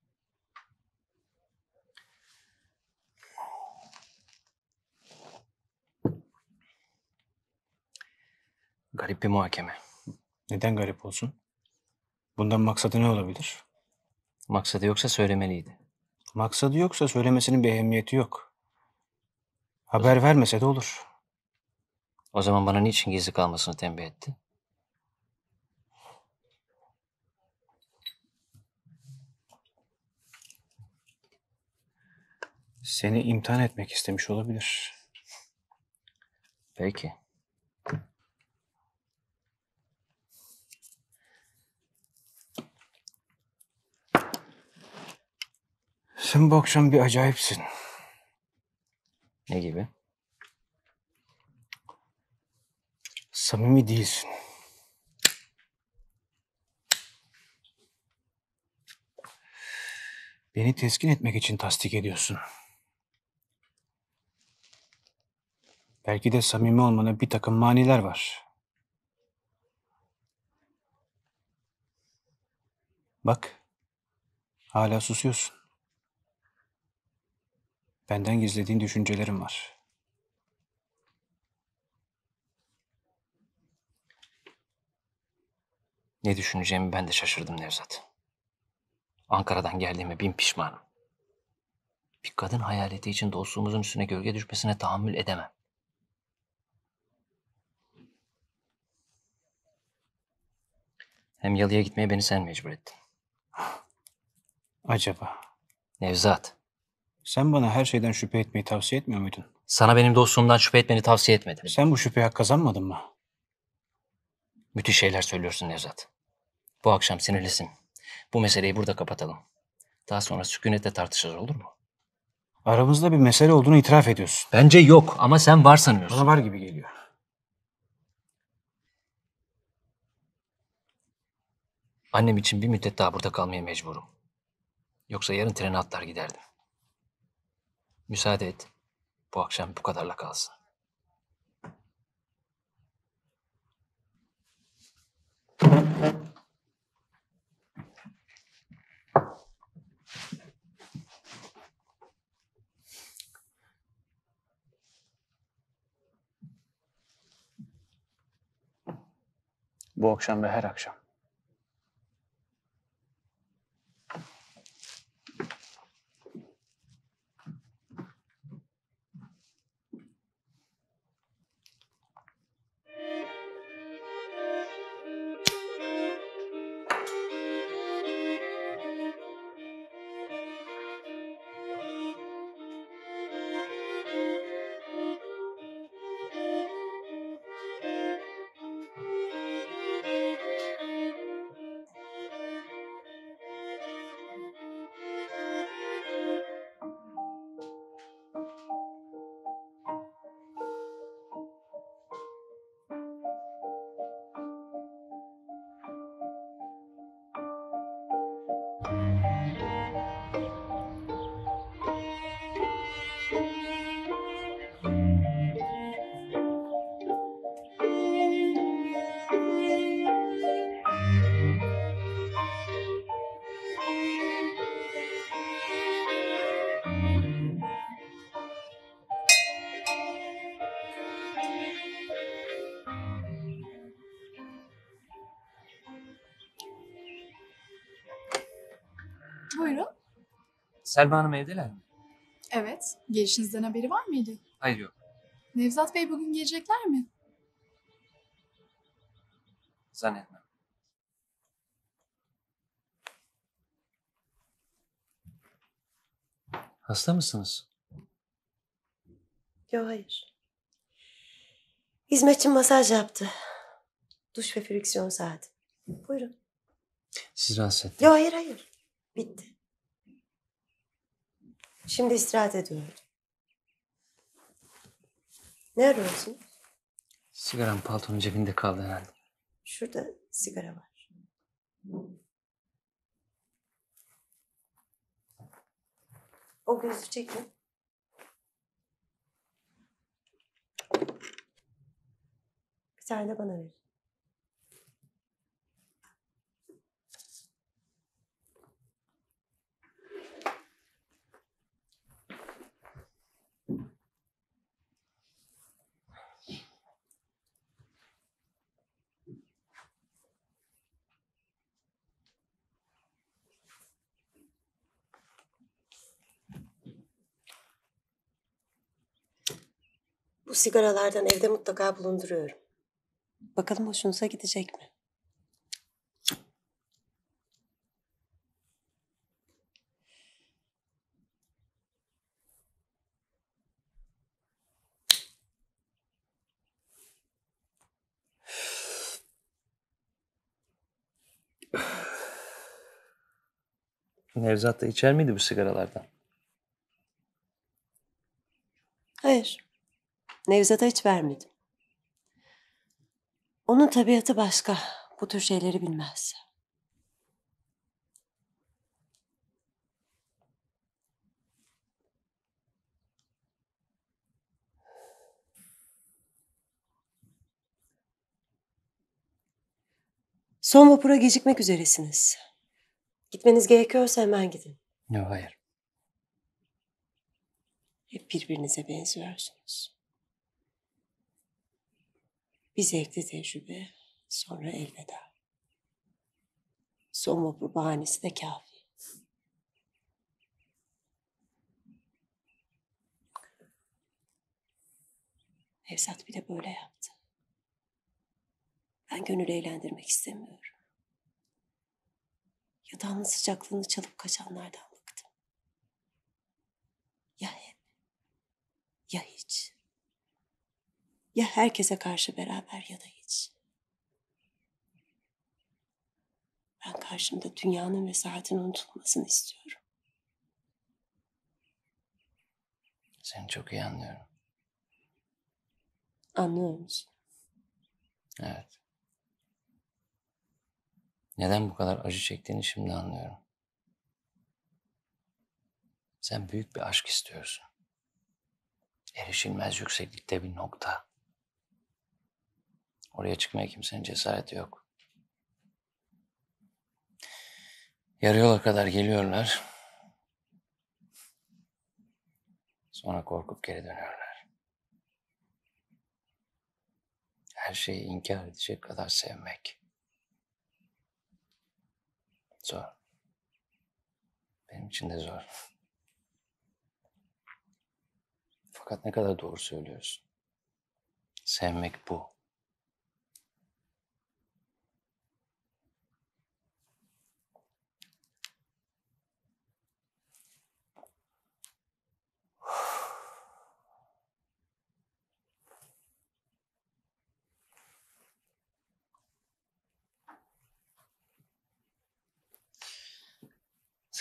Speaker 2: Garip bir muhakeme.
Speaker 1: Neden garip olsun? Bundan maksadı ne olabilir?
Speaker 2: Maksadı yoksa söylemeliydi.
Speaker 1: Maksadı yoksa söylemesinin bir ehemmiyeti yok. Haber vermese de olur.
Speaker 2: O zaman bana niçin gizli kalmasını tembih etti?
Speaker 1: Seni imtihan etmek istemiş olabilir.
Speaker 2: Peki.
Speaker 1: Sen bu akşam bir acayipsin.
Speaker 2: Ne gibi?
Speaker 1: Samimi değilsin. Beni teskin etmek için tasdik ediyorsun. Belki de samimi olmana bir takım maniler var. Bak, hala susuyorsun. Benden gizlediğin düşüncelerim var.
Speaker 2: Ne düşüneceğimi ben de şaşırdım Nevzat. Ankara'dan geldiğime bin pişmanım. Bir kadın hayaleti için dostluğumuzun üstüne gölge düşmesine tahammül edemem. Hem yalıya gitmeye beni sen mecbur ettin.
Speaker 1: Acaba
Speaker 2: Nevzat,
Speaker 1: sen bana her şeyden şüphe etmeyi tavsiye etmiyor muydun?
Speaker 2: sana benim dostluğumdan şüphe etmeni tavsiye etmedim.
Speaker 1: Sen bu şüpheye hak kazanmadın mı?
Speaker 2: Müthiş şeyler söylüyorsun Nevzat. Bu akşam sinirlisin. Bu meseleyi burada kapatalım. Daha sonra sükunetle tartışırız olur mu?
Speaker 1: Aramızda bir mesele olduğunu itiraf ediyorsun.
Speaker 2: Bence yok ama sen var sanıyorsun.
Speaker 1: Bana var gibi geliyor.
Speaker 2: Annem için bir müddet daha burada kalmaya mecburum. Yoksa yarın trene atlar giderdim. Müsaade et. Bu akşam bu kadarla kalsın.
Speaker 1: Bu akşam ve her akşam.
Speaker 2: Selma Hanım evdeler mi?
Speaker 3: Evet. Gelişinizden haberi var mıydı?
Speaker 2: Hayır yok.
Speaker 3: Nevzat Bey bugün gelecekler mi?
Speaker 2: Zannetmem. Hasta mısınız?
Speaker 4: Yok hayır. Hizmetçim masaj yaptı. Duş ve friksiyon saati. Buyurun.
Speaker 2: Siz rahatsız ettim.
Speaker 4: Yok hayır hayır. Bitti. Şimdi istirahat ediyorum. Ne arıyorsun?
Speaker 2: Sigaram paltonun cebinde kaldı herhalde.
Speaker 4: Şurada sigara var. O gözü çekin. Bir tane de bana verin. Bu sigaralardan evde mutlaka bulunduruyorum. Bakalım hoşunuza gidecek mi?
Speaker 2: Nevzat da içer miydi bu sigaralardan?
Speaker 4: Hayır. Nevzat'a hiç vermedim. Onun tabiatı başka. Bu tür şeyleri bilmez. Son vapura gecikmek üzeresiniz. Gitmeniz gerekiyorsa hemen gidin.
Speaker 2: Yok hayır.
Speaker 4: Hep birbirinize benziyorsunuz. Bir zevkli tecrübe, sonra elveda. Son vapur bahanesi de kafi. Nevzat bile böyle yaptı. Ben gönül eğlendirmek istemiyorum. Yatağının sıcaklığını çalıp kaçanlardan bıktım. Ya hep, ya hiç. Ya herkese karşı beraber ya da hiç. Ben karşımda dünyanın ve saatin unutulmasını istiyorum.
Speaker 2: Seni çok iyi anlıyorum.
Speaker 4: Anlıyor musun?
Speaker 2: Evet. Neden bu kadar acı çektiğini şimdi anlıyorum. Sen büyük bir aşk istiyorsun. Erişilmez yükseklikte bir nokta. Oraya çıkmaya kimsenin cesareti yok. Yarı yola kadar geliyorlar. Sonra korkup geri dönüyorlar. Her şeyi inkar edecek kadar sevmek. Zor. Benim için de zor. Fakat ne kadar doğru söylüyorsun. Sevmek bu.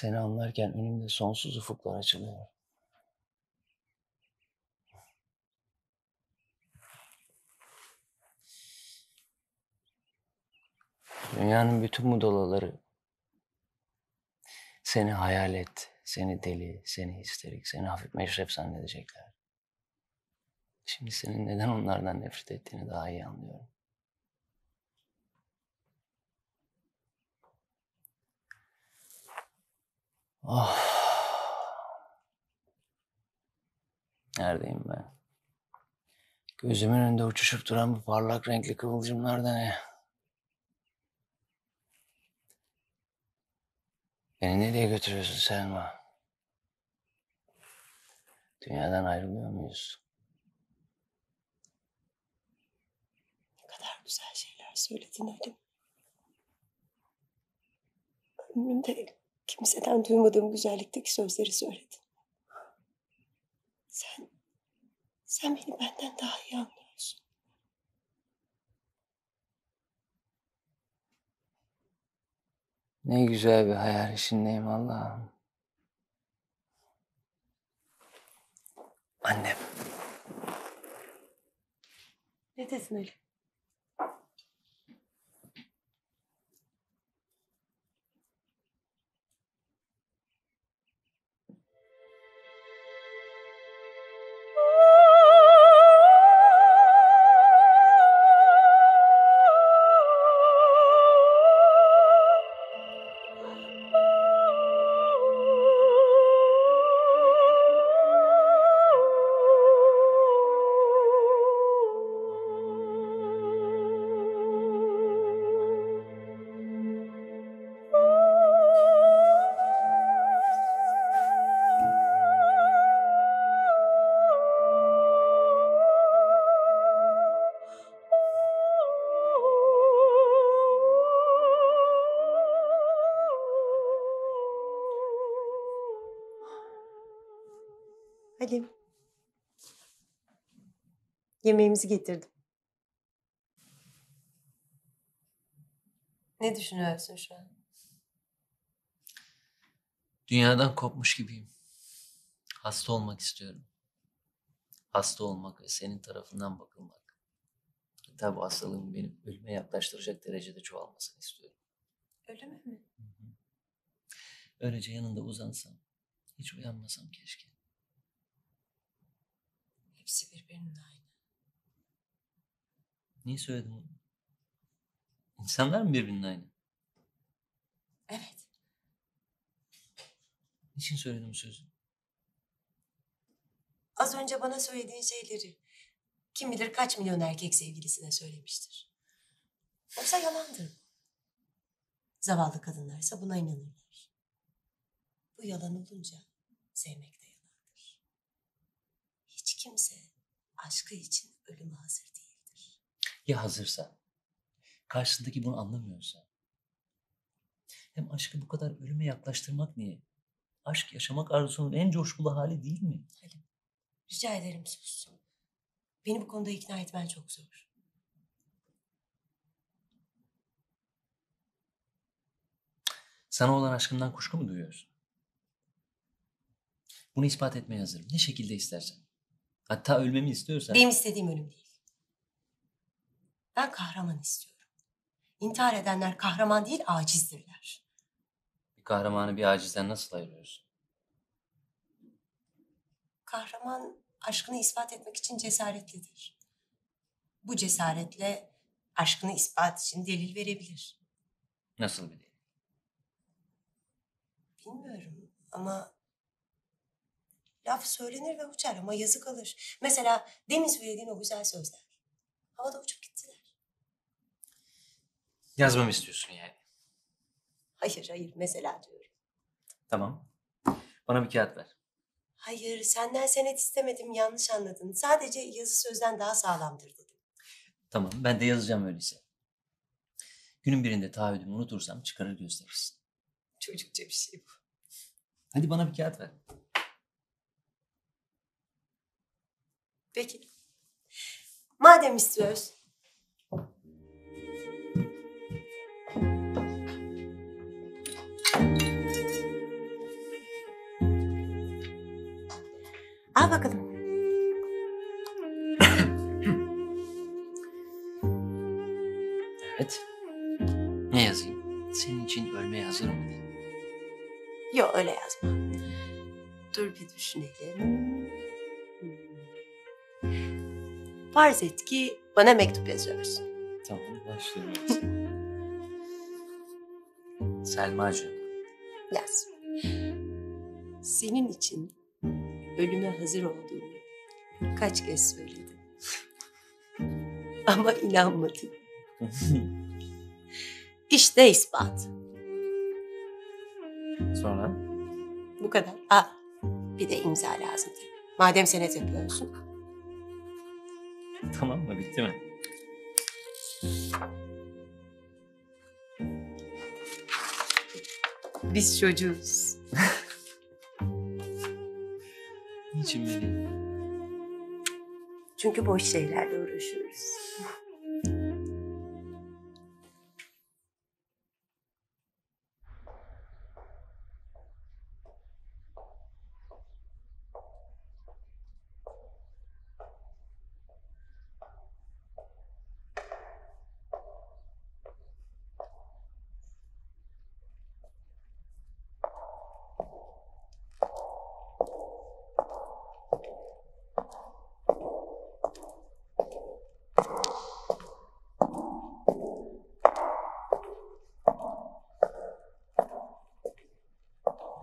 Speaker 2: Seni anlarken önümde sonsuz ufuklar açılıyor. Dünyanın bütün budalaları seni hayal et, seni deli, seni histerik, seni hafif meşrep zannedecekler. Şimdi senin neden onlardan nefret ettiğini daha iyi anlıyorum. Oh. Neredeyim ben? Gözümün önünde uçuşup duran bu parlak renkli kıvılcımlar da ne? Beni nereye götürüyorsun Selma? Dünyadan ayrılıyor muyuz?
Speaker 4: Ne kadar güzel şeyler söyledin Halim. Ömrümde kimseden duymadığım güzellikteki sözleri söyledin. Sen, sen beni benden daha iyi anlıyorsun.
Speaker 2: Ne güzel bir hayal içindeyim Allah'ım. Annem.
Speaker 4: Ne dedin Ali? Halim. Yemeğimizi getirdim. Ne düşünüyorsun şu an?
Speaker 2: Dünyadan kopmuş gibiyim. Hasta olmak istiyorum. Hasta olmak ve senin tarafından bakılmak. Hatta bu hastalığın benim ölüme yaklaştıracak derecede çoğalmasını istiyorum.
Speaker 4: Öyle mi? mi?
Speaker 2: Öylece yanında uzansam, hiç uyanmasam keşke.
Speaker 4: Hepsi birbirinin aynı.
Speaker 2: Niye söyledim bunu? İnsanlar mı birbirinin aynı?
Speaker 4: Evet.
Speaker 2: Niçin söyledim bu sözü?
Speaker 4: Az önce bana söylediğin şeyleri kim bilir kaç milyon erkek sevgilisine söylemiştir. Oysa yalandır bu. Zavallı kadınlarsa buna inanırlar. Bu yalan olunca sevmek de yalandır. Hiç kimse aşkı için ölüme hazır.
Speaker 2: Ya hazırsa? Karşısındaki bunu anlamıyorsa? Hem aşkı bu kadar ölüme yaklaştırmak niye? Aşk yaşamak arzusunun en coşkulu hali değil mi?
Speaker 4: Rica ederim sus. Beni bu konuda ikna etmen çok zor.
Speaker 2: Sana olan aşkımdan kuşku mu duyuyorsun? Bunu ispat etmeye hazırım. Ne şekilde istersen. Hatta ölmemi istiyorsan.
Speaker 4: Benim istediğim ölüm değil. Ben kahraman istiyorum. İntihar edenler kahraman değil acizdirler.
Speaker 2: Bir kahramanı bir acizden nasıl ayırıyorsun?
Speaker 4: Kahraman aşkını ispat etmek için cesaretlidir. Bu cesaretle aşkını ispat için delil verebilir.
Speaker 2: Nasıl bir değil?
Speaker 4: Bilmiyorum ama laf söylenir ve uçar ama yazı kalır. Mesela demin söylediğin o güzel sözler. Havada uçup gittiler.
Speaker 2: Yazmamı istiyorsun yani.
Speaker 4: Hayır hayır mesela diyorum.
Speaker 2: Tamam. Bana bir kağıt ver.
Speaker 4: Hayır senden senet istemedim yanlış anladın. Sadece yazı sözden daha sağlamdır dedim.
Speaker 2: Tamam ben de yazacağım öyleyse. Günün birinde taahhüdümü unutursam çıkarır gösterirsin.
Speaker 4: Çocukça bir şey bu.
Speaker 2: Hadi bana bir kağıt ver.
Speaker 4: Peki. Madem istiyoruz. Al bakalım.
Speaker 2: Evet. Ne yazayım? Senin için ölmeye hazırım mı diyeyim?
Speaker 4: Yok öyle yazma. Dur bir düşünelim. Farz et ki bana mektup yazıyorsun.
Speaker 2: Tamam başlıyorum. Selmacığım.
Speaker 4: Yaz. Senin için ölüme hazır olduğumu kaç kez söyledim. Ama inanmadın. İşte ispat.
Speaker 2: Sonra?
Speaker 4: Bu kadar. Aa, bir de imza lazım tabii. Madem senet yapıyorsun.
Speaker 2: Tamam mı? Bitti mi?
Speaker 4: Biz çocuğuz.
Speaker 2: Beni?
Speaker 4: Çünkü boş şeylerle uğraşıyoruz.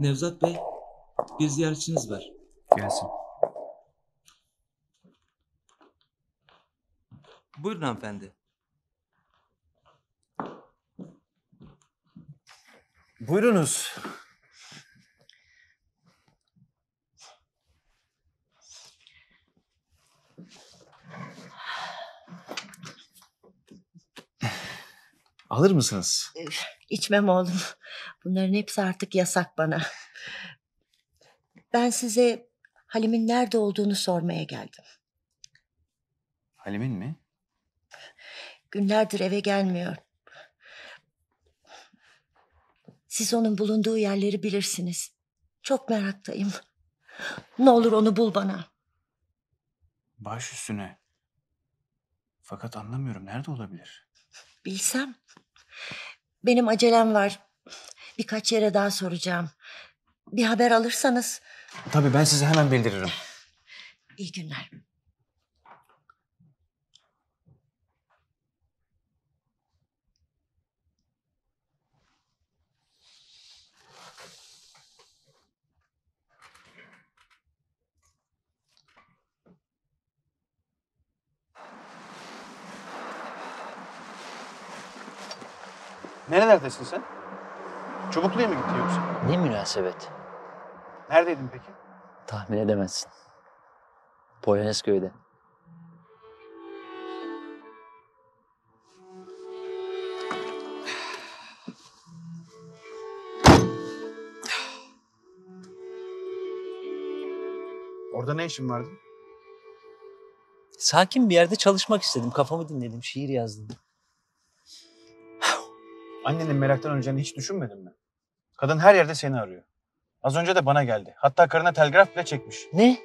Speaker 12: Nevzat Bey, bir ziyaretçiniz var.
Speaker 1: Gelsin.
Speaker 12: Buyurun hanımefendi.
Speaker 1: Buyurunuz. Alır mısınız?
Speaker 10: İçmem oğlum. Bunların hepsi artık yasak bana. Ben size Halim'in nerede olduğunu sormaya geldim.
Speaker 1: Halim'in mi?
Speaker 10: Günlerdir eve gelmiyor. Siz onun bulunduğu yerleri bilirsiniz. Çok meraktayım. Ne olur onu bul bana.
Speaker 1: Baş üstüne. Fakat anlamıyorum. Nerede olabilir?
Speaker 10: Bilsem. Benim acelem var. Birkaç yere daha soracağım. Bir haber alırsanız
Speaker 1: Tabii ben size hemen bildiririm.
Speaker 10: iyi günler.
Speaker 1: Nerelerdesin sen? Çubuklu'ya mı gitti yoksa?
Speaker 2: Ne münasebet.
Speaker 1: Neredeydin peki?
Speaker 2: Tahmin edemezsin. Polonezköy'de.
Speaker 1: Orada ne işin vardı?
Speaker 2: Sakin bir yerde çalışmak istedim. Kafamı dinledim. Şiir yazdım.
Speaker 1: Annenin meraktan öleceğini hiç düşünmedin mi? Kadın her yerde seni arıyor. Az önce de bana geldi. Hatta karına telgraf bile çekmiş.
Speaker 2: Ne?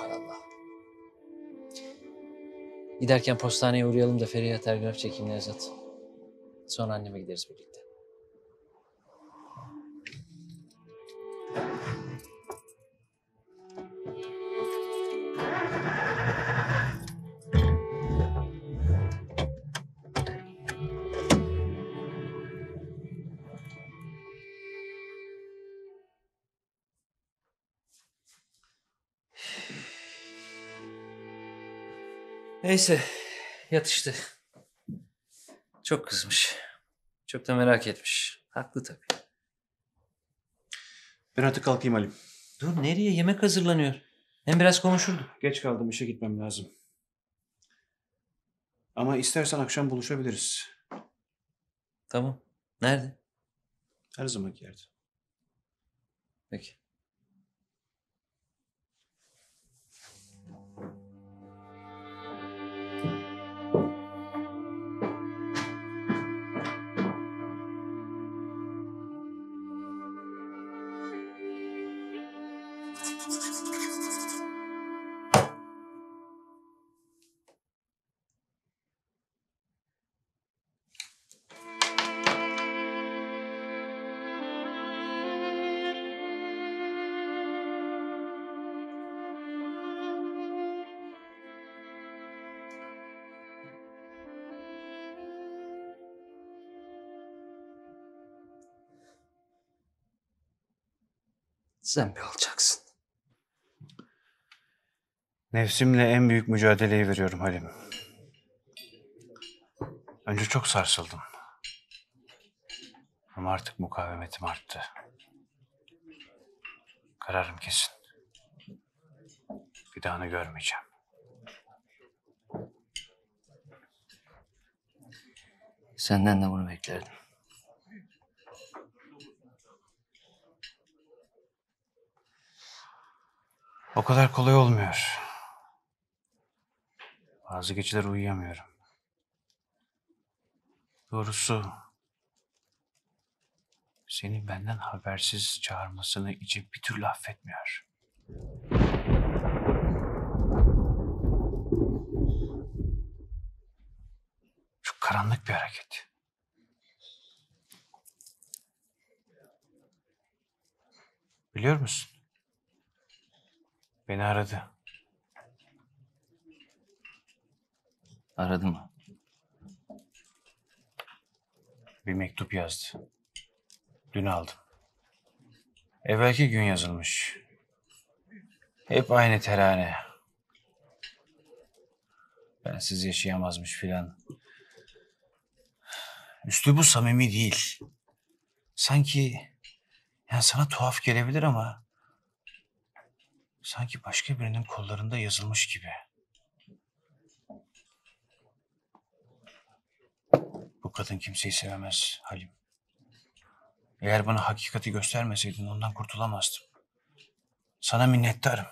Speaker 2: Hay Allah. Giderken postaneye uğrayalım da Feriha telgraf çekeyim Nevzat. Sonra anneme gideriz birlikte. Neyse, yat işte. Çok kızmış. Çok da merak etmiş. Haklı tabii.
Speaker 1: Ben artık kalkayım Halim.
Speaker 2: Dur nereye? Yemek hazırlanıyor. Hem biraz konuşurduk.
Speaker 1: Geç kaldım. işe gitmem lazım. Ama istersen akşam buluşabiliriz.
Speaker 2: Tamam. Nerede?
Speaker 1: Her zamanki yerde.
Speaker 2: Peki. Sen bir alacaksın.
Speaker 1: Nefsimle en büyük mücadeleyi veriyorum Halim. Önce çok sarsıldım. Ama artık mukavemetim arttı. Kararım kesin. Bir daha onu görmeyeceğim.
Speaker 2: Senden de bunu beklerdim.
Speaker 1: O kadar kolay olmuyor. Bazı geceler uyuyamıyorum. Doğrusu seni benden habersiz çağırmasını içim bir türlü affetmiyor. Çok karanlık bir hareket. Biliyor musun? Beni aradı.
Speaker 2: Aradı mı?
Speaker 1: Bir mektup yazdı. Dün aldım. Evvelki gün yazılmış. Hep aynı terane. Bensiz yaşayamazmış filan. Üslubu samimi değil. Sanki yani sana tuhaf gelebilir ama sanki başka birinin kollarında yazılmış gibi. Bu kadın kimseyi sevemez Halim. Eğer bana hakikati göstermeseydin ondan kurtulamazdım. Sana minnettarım.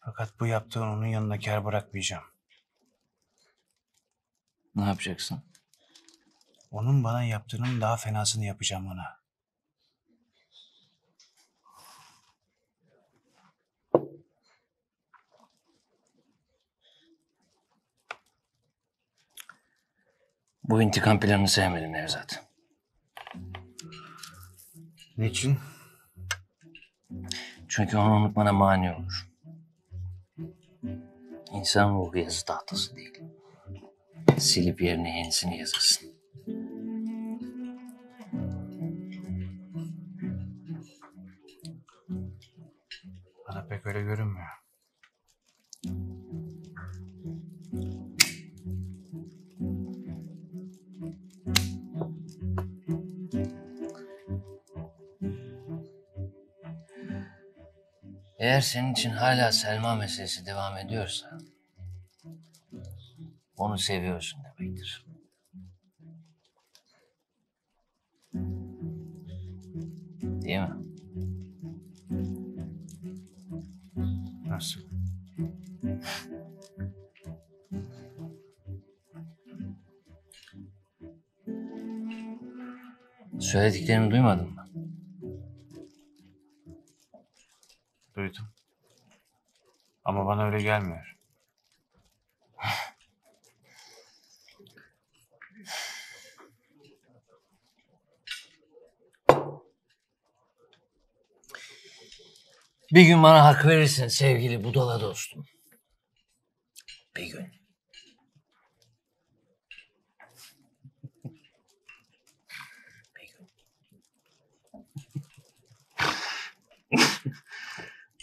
Speaker 1: Fakat bu yaptığın onun yanına kar bırakmayacağım.
Speaker 2: Ne yapacaksın?
Speaker 1: Onun bana yaptığının daha fenasını yapacağım ona.
Speaker 2: Bu intikam planını sevmedim Nevzat.
Speaker 1: Niçin?
Speaker 2: Çünkü onu unutmana mani olur. İnsan ruhu yazı tahtası değil. Silip yerine yenisini yazırsın.
Speaker 1: Bana pek öyle görünmüyor.
Speaker 2: Eğer senin için hala Selma meselesi devam ediyorsa... ...onu seviyorsun demektir. Değil mi?
Speaker 1: Nasıl?
Speaker 2: Söylediklerini duymadın mı?
Speaker 1: Öyle gelmiyor.
Speaker 2: Bir gün bana hak verirsin sevgili budala dostum. Bir gün.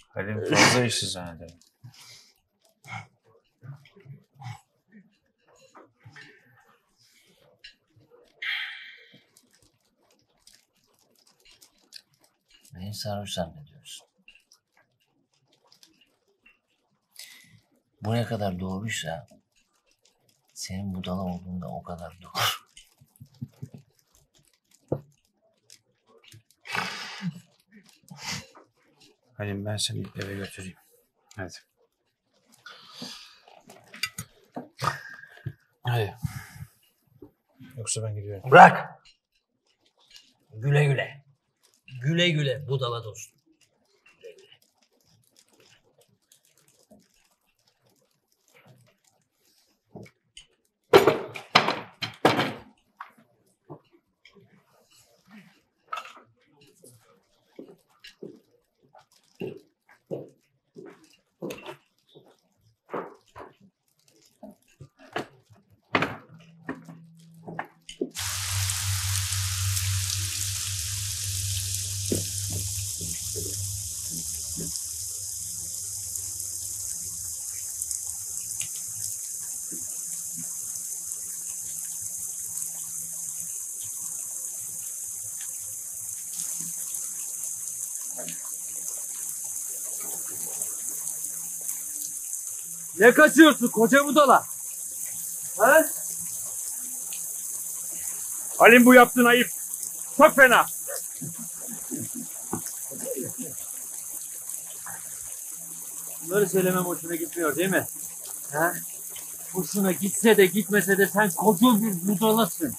Speaker 1: Halim fazla işsiz zannederim.
Speaker 2: Beni sarhoş zannediyorsun. Bu ne kadar doğruysa senin budala olduğun da o kadar doğru.
Speaker 1: Halim ben seni eve götüreyim. Hadi. Hadi. Yoksa ben gidiyorum.
Speaker 2: Bırak. Güle güle. Güle güle budala dostum.
Speaker 13: Ne kaçıyorsun koca budala? Ha?
Speaker 14: Halim bu yaptığın ayıp. Çok fena.
Speaker 13: Bunları söylemem hoşuna gitmiyor değil mi? Ha? Hoşuna gitse de gitmese de sen koca bir budalasın.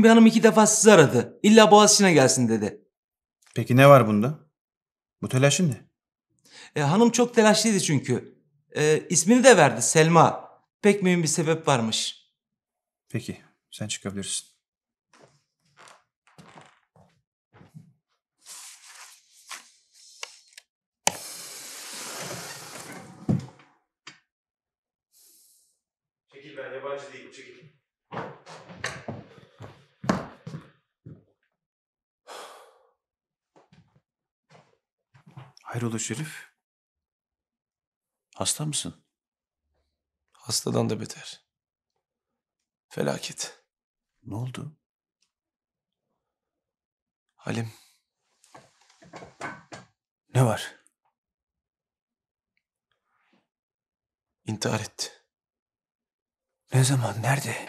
Speaker 12: Bugün bir hanım iki defa sizi aradı. İlla Boğaziçi'ne gelsin dedi.
Speaker 1: Peki ne var bunda? Bu telaşın ne?
Speaker 12: E, hanım çok telaşlıydı çünkü. E, ismini de verdi Selma. Pek mühim bir sebep varmış.
Speaker 1: Peki sen çıkabilirsin.
Speaker 11: Çekil ben yabancı değilim çekil.
Speaker 1: Hayrola Şerif? Hasta mısın?
Speaker 12: Hastadan da beter. Felaket.
Speaker 1: Ne oldu?
Speaker 12: Halim
Speaker 1: Ne var?
Speaker 12: intihar etti.
Speaker 1: Ne zaman? Nerede?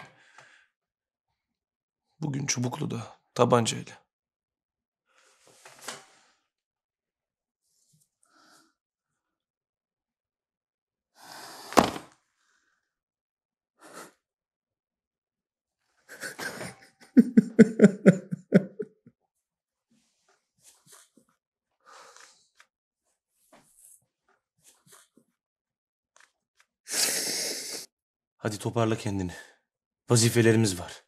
Speaker 12: Bugün Çubuklu'da tabancayla.
Speaker 11: Hadi toparla kendini. Vazifelerimiz var.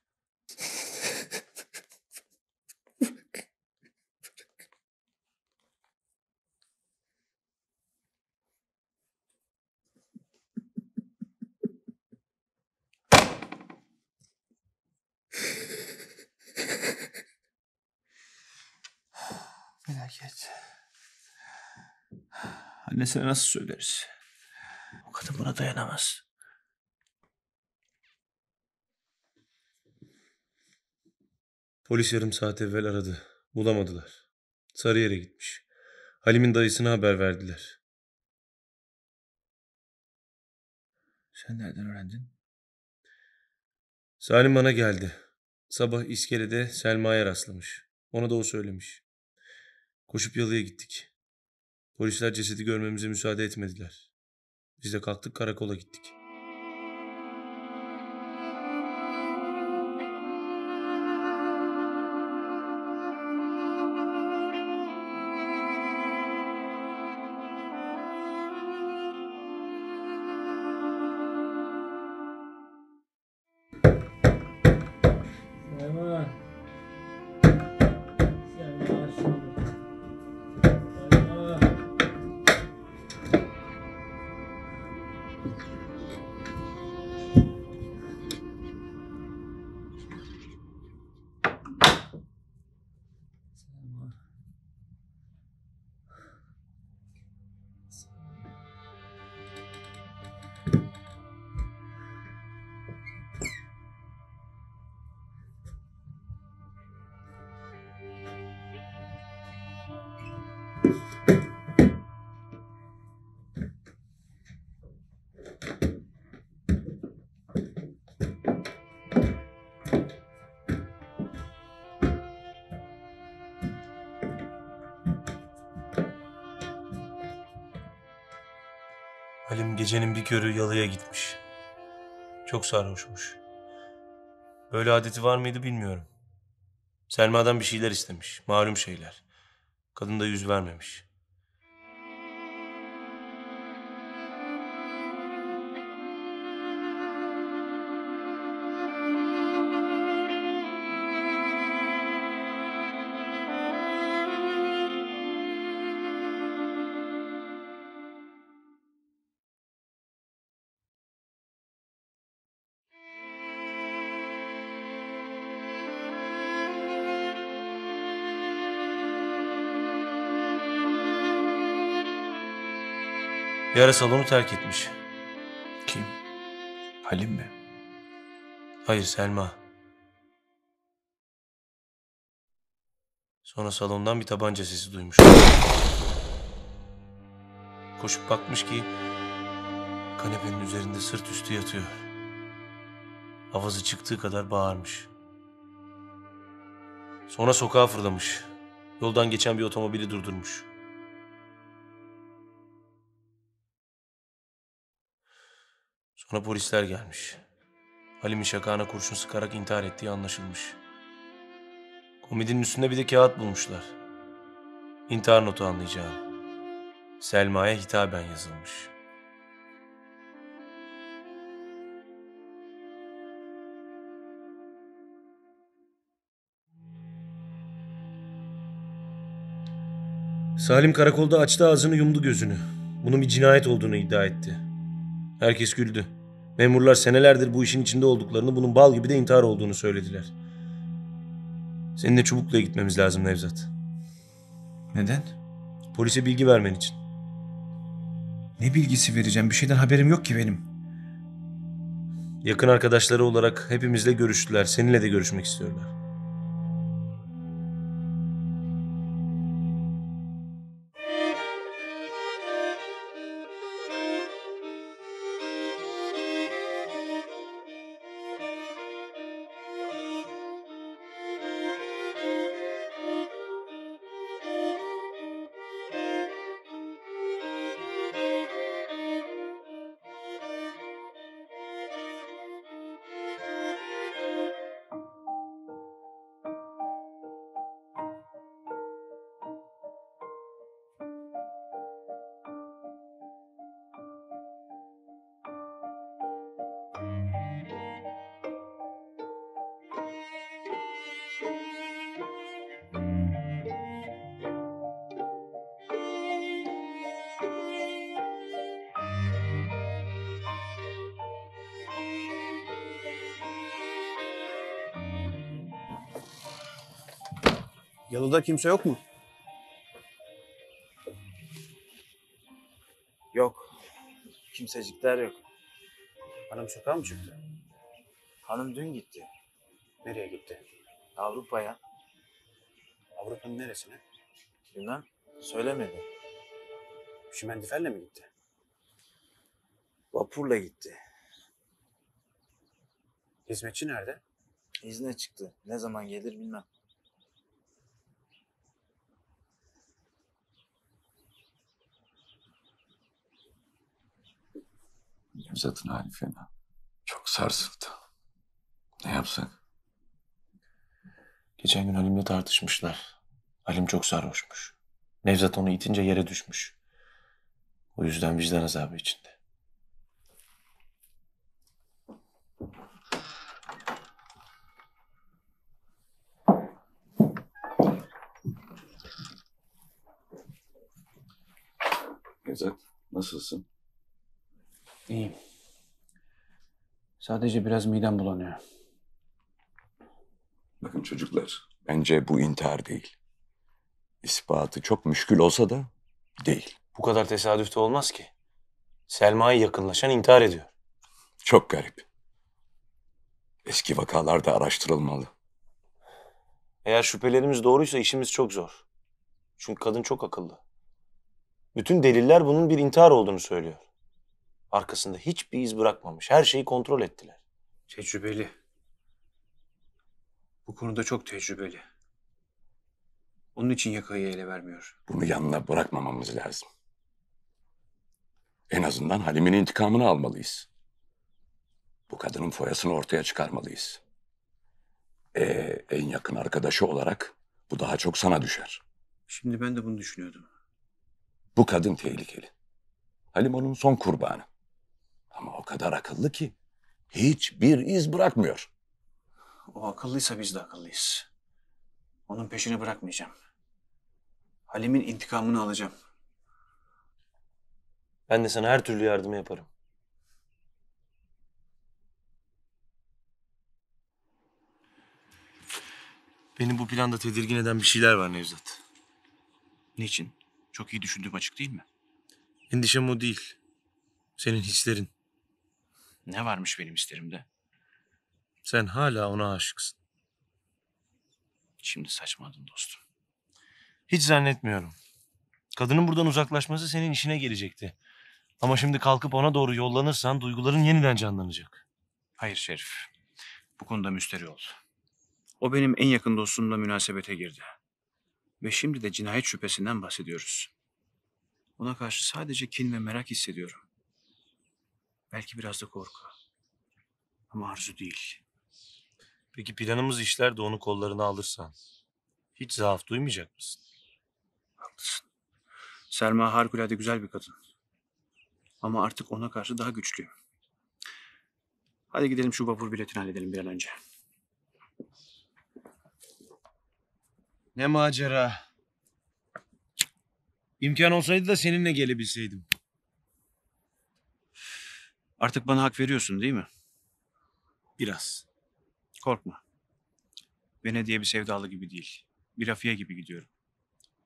Speaker 1: Felaket. Annesine nasıl söyleriz? O kadın buna dayanamaz.
Speaker 11: Polis yarım saat evvel aradı. Bulamadılar. Sarıyer'e gitmiş. Halim'in dayısına haber verdiler.
Speaker 1: Sen nereden öğrendin?
Speaker 11: Salim bana geldi. Sabah iskelede Selma'ya rastlamış. Ona da o söylemiş. Koşup yalıya gittik. Polisler cesedi görmemize müsaade etmediler. Biz de kalktık karakola gittik. Körü yalıya gitmiş. Çok sarhoşmuş. Böyle adeti var mıydı bilmiyorum. Selma'dan bir şeyler istemiş. Malum şeyler. Kadın da yüz vermemiş. Ara salonu terk etmiş.
Speaker 1: Kim? Halim mi?
Speaker 11: Hayır Selma. Sonra salondan bir tabanca sesi duymuş. Koşup bakmış ki kanepenin üzerinde sırt üstü yatıyor. Avazı çıktığı kadar bağırmış. Sonra sokağa fırlamış. Yoldan geçen bir otomobili durdurmuş. Sonra polisler gelmiş. Halim'in şakağına kurşun sıkarak intihar ettiği anlaşılmış. Komedinin üstünde bir de kağıt bulmuşlar. İntihar notu anlayacağım. Selma'ya hitaben yazılmış. Salim karakolda açtı ağzını yumdu gözünü. Bunun bir cinayet olduğunu iddia etti. Herkes güldü. Memurlar senelerdir bu işin içinde olduklarını, bunun bal gibi de intihar olduğunu söylediler. Seninle Çubuklu'ya gitmemiz lazım Nevzat.
Speaker 1: Neden?
Speaker 11: Polise bilgi vermen için.
Speaker 1: Ne bilgisi vereceğim? Bir şeyden haberim yok ki benim.
Speaker 11: Yakın arkadaşları olarak hepimizle görüştüler. Seninle de görüşmek istiyorlar.
Speaker 1: Kimse yok mu?
Speaker 6: Yok. Kimsecikler yok.
Speaker 1: Hanım sokağa mı çıktı?
Speaker 6: Hanım dün gitti.
Speaker 1: Nereye gitti?
Speaker 6: Avrupa'ya.
Speaker 1: Avrupa'nın neresine?
Speaker 6: Bilmem. Söylemedi.
Speaker 1: Şimendifer'le mi gitti?
Speaker 6: Vapurla gitti.
Speaker 1: Hizmetçi nerede?
Speaker 6: İzne çıktı. Ne zaman gelir bilmem.
Speaker 5: Nevzat'ın hali fena. Çok sarsıldı. Ne yapsak?
Speaker 11: Geçen gün Halim'le tartışmışlar. Halim çok sarhoşmuş. Nevzat onu itince yere düşmüş. O yüzden vicdan azabı içinde.
Speaker 5: Nevzat nasılsın?
Speaker 1: İyiyim. Sadece biraz midem bulanıyor.
Speaker 5: Bakın çocuklar, bence bu intihar değil. İspatı çok müşkül olsa da değil.
Speaker 11: Bu kadar tesadüfte olmaz ki. Selma'ya yakınlaşan intihar ediyor.
Speaker 5: Çok garip. Eski vakalar da araştırılmalı.
Speaker 11: Eğer şüphelerimiz doğruysa işimiz çok zor. Çünkü kadın çok akıllı. Bütün deliller bunun bir intihar olduğunu söylüyor. Arkasında hiçbir iz bırakmamış. Her şeyi kontrol ettiler.
Speaker 1: Tecrübeli. Bu konuda çok tecrübeli. Onun için yakayı ele vermiyor.
Speaker 5: Bunu yanına bırakmamamız lazım. En azından Halim'in intikamını almalıyız. Bu kadının foyasını ortaya çıkarmalıyız. Ee, en yakın arkadaşı olarak bu daha çok sana düşer.
Speaker 1: Şimdi ben de bunu düşünüyordum.
Speaker 5: Bu kadın tehlikeli. Halim onun son kurbanı. Ama o kadar akıllı ki hiçbir iz bırakmıyor.
Speaker 1: O akıllıysa biz de akıllıyız. Onun peşini bırakmayacağım. Halim'in intikamını alacağım.
Speaker 11: Ben de sana her türlü yardımı yaparım. Beni bu planda tedirgin eden bir şeyler var Nevzat.
Speaker 1: Niçin? Çok iyi düşündüğüm açık değil mi?
Speaker 11: Endişem o değil. Senin hislerin.
Speaker 1: Ne varmış benim isterimde?
Speaker 11: Sen hala ona aşıksın.
Speaker 1: Şimdi saçmaladın dostum.
Speaker 11: Hiç zannetmiyorum. Kadının buradan uzaklaşması senin işine gelecekti. Ama şimdi kalkıp ona doğru yollanırsan duyguların yeniden canlanacak.
Speaker 1: Hayır Şerif. Bu konuda müsterih ol. O benim en yakın dostumla münasebete girdi. Ve şimdi de cinayet şüphesinden bahsediyoruz. Ona karşı sadece kin ve merak hissediyorum. Belki biraz da korku. Ama arzu değil.
Speaker 11: Peki planımız işler de onu kollarına alırsan. Hiç zaaf duymayacak mısın?
Speaker 1: Haklısın. Selma harikulade güzel bir kadın. Ama artık ona karşı daha güçlüyüm. Hadi gidelim şu vapur biletini halledelim bir an önce.
Speaker 11: Ne macera. İmkan olsaydı da seninle gelebilseydim.
Speaker 1: Artık bana hak veriyorsun değil mi?
Speaker 11: Biraz.
Speaker 1: Korkma. Venedik'e bir sevdalı gibi değil. Bir afiye gibi gidiyorum.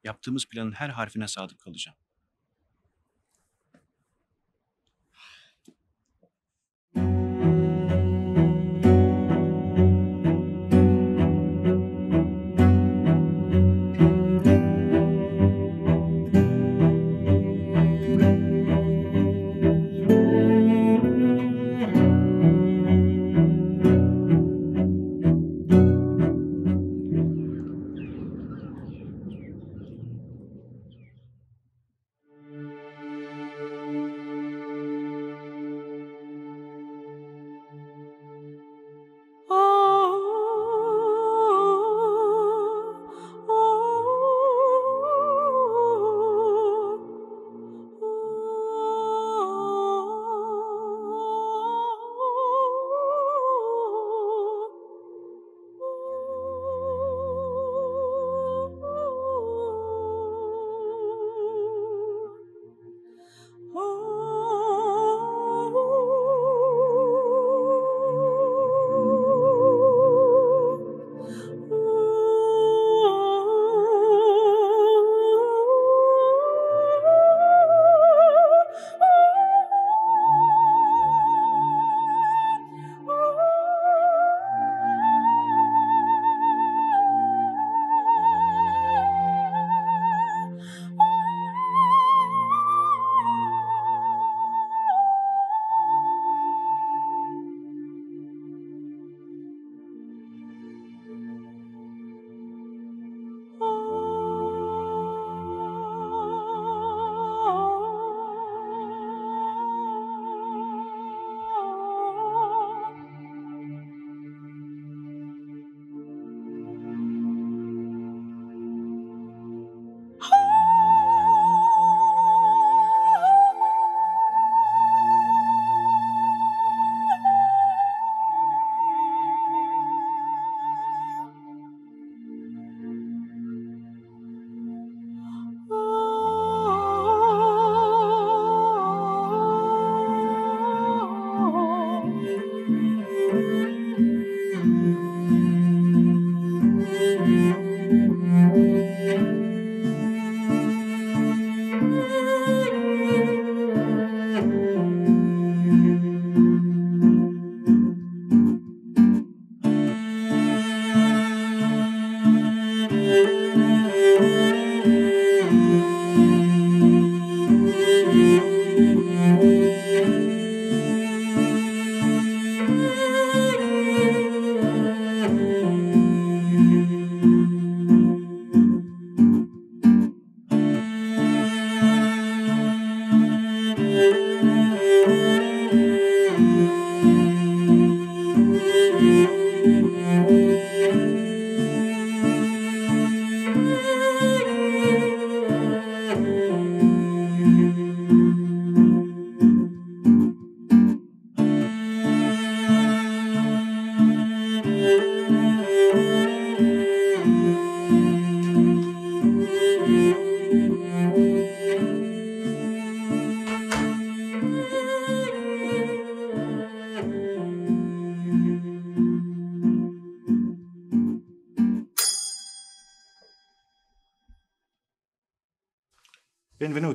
Speaker 1: Yaptığımız planın her harfine sadık kalacağım.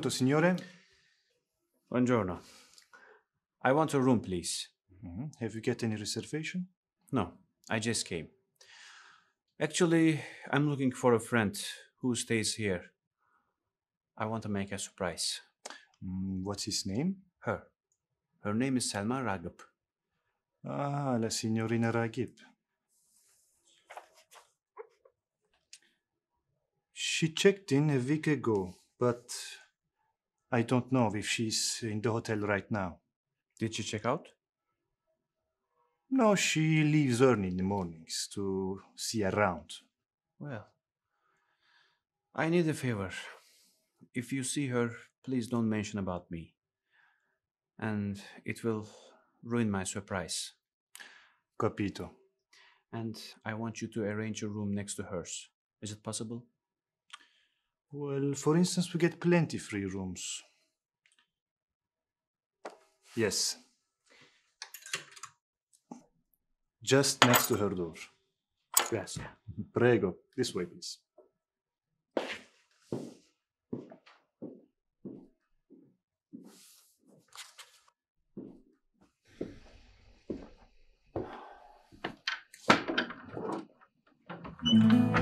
Speaker 15: Benvenuto, signore.
Speaker 1: Buongiorno. I want a room, please.
Speaker 15: Mhm. Have you got any reservation?
Speaker 1: No, I just came. Actually, I'm looking for a friend who stays here. I want to make a surprise.
Speaker 15: Mm, what's his name?
Speaker 1: Her. Her name is Selma Ragıp.
Speaker 15: Ah, la signorina Ragib. She checked in a week ago, but I don't know if she's in the hotel right now.
Speaker 1: Did she check out?
Speaker 15: No, she leaves early in the mornings to see around.
Speaker 1: Well, I need a favor. If you see her, please don't mention about me. And it will ruin my surprise.
Speaker 15: Capito.
Speaker 1: And I want you to arrange a room next to hers. Is it possible?
Speaker 15: Well, for instance, we get plenty free rooms. Yes. Just next to her door.
Speaker 1: Yes.
Speaker 15: Prego. This way, please.
Speaker 4: Mm-hmm.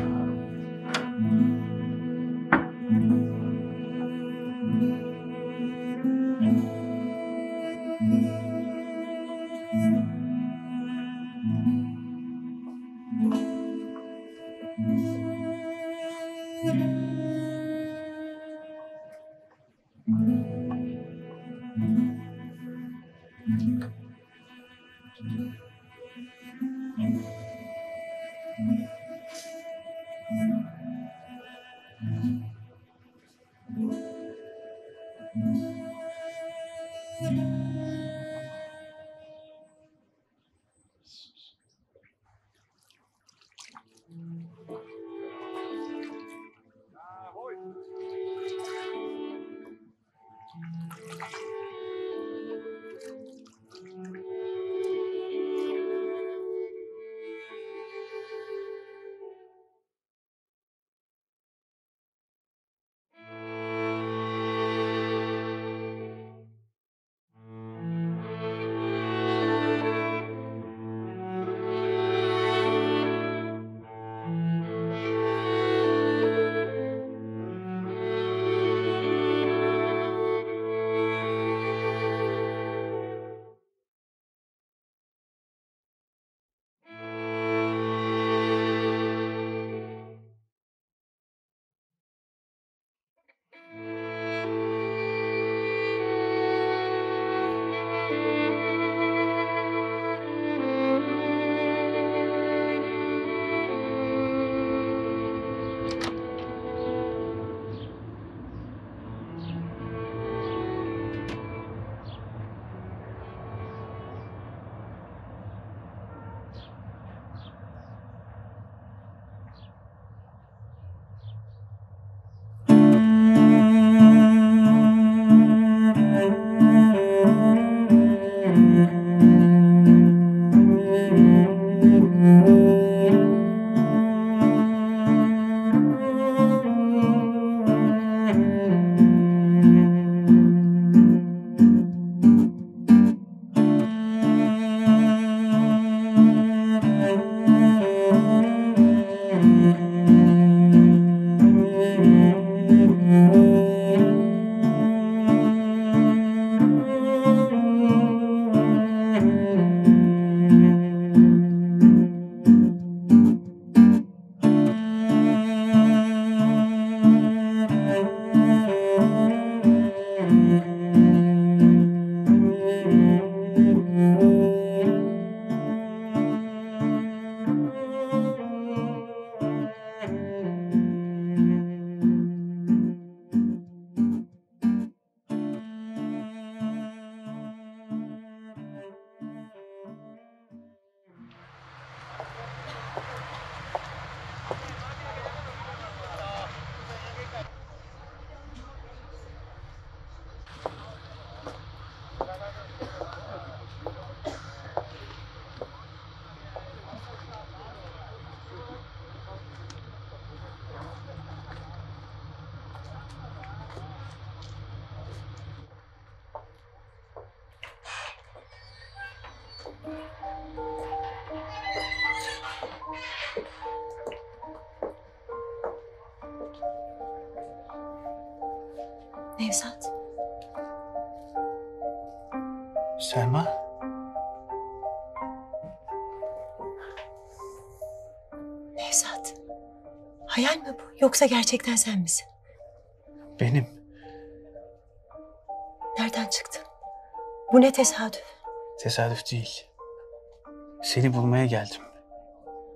Speaker 4: Yoksa gerçekten sen misin?
Speaker 1: Benim.
Speaker 4: Nereden çıktın? Bu ne tesadüf.
Speaker 1: Tesadüf değil. Seni bulmaya geldim.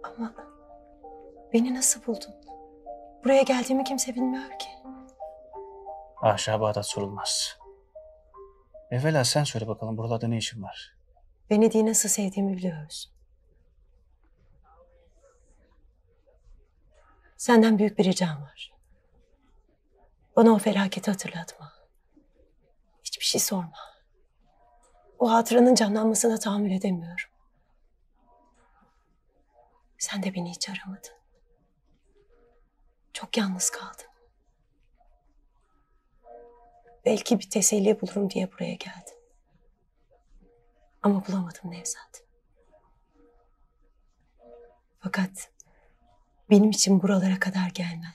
Speaker 4: Ama beni nasıl buldun? Buraya geldiğimi kimse bilmiyor ki.
Speaker 1: Haşa Bağdat sorulmaz. Evvela sen söyle bakalım buralarda ne işin var?
Speaker 4: Venedik'i nasıl sevdiğimi biliyoruz. Senden büyük bir ricam var. Bana o felaketi hatırlatma. Hiçbir şey sorma. O hatıranın canlanmasına tahammül edemiyorum. Sen de beni hiç aramadın. Çok yalnız kaldım. Belki bir teselli bulurum diye buraya geldim. Ama bulamadım Nevzat. Fakat benim için buralara kadar gelmen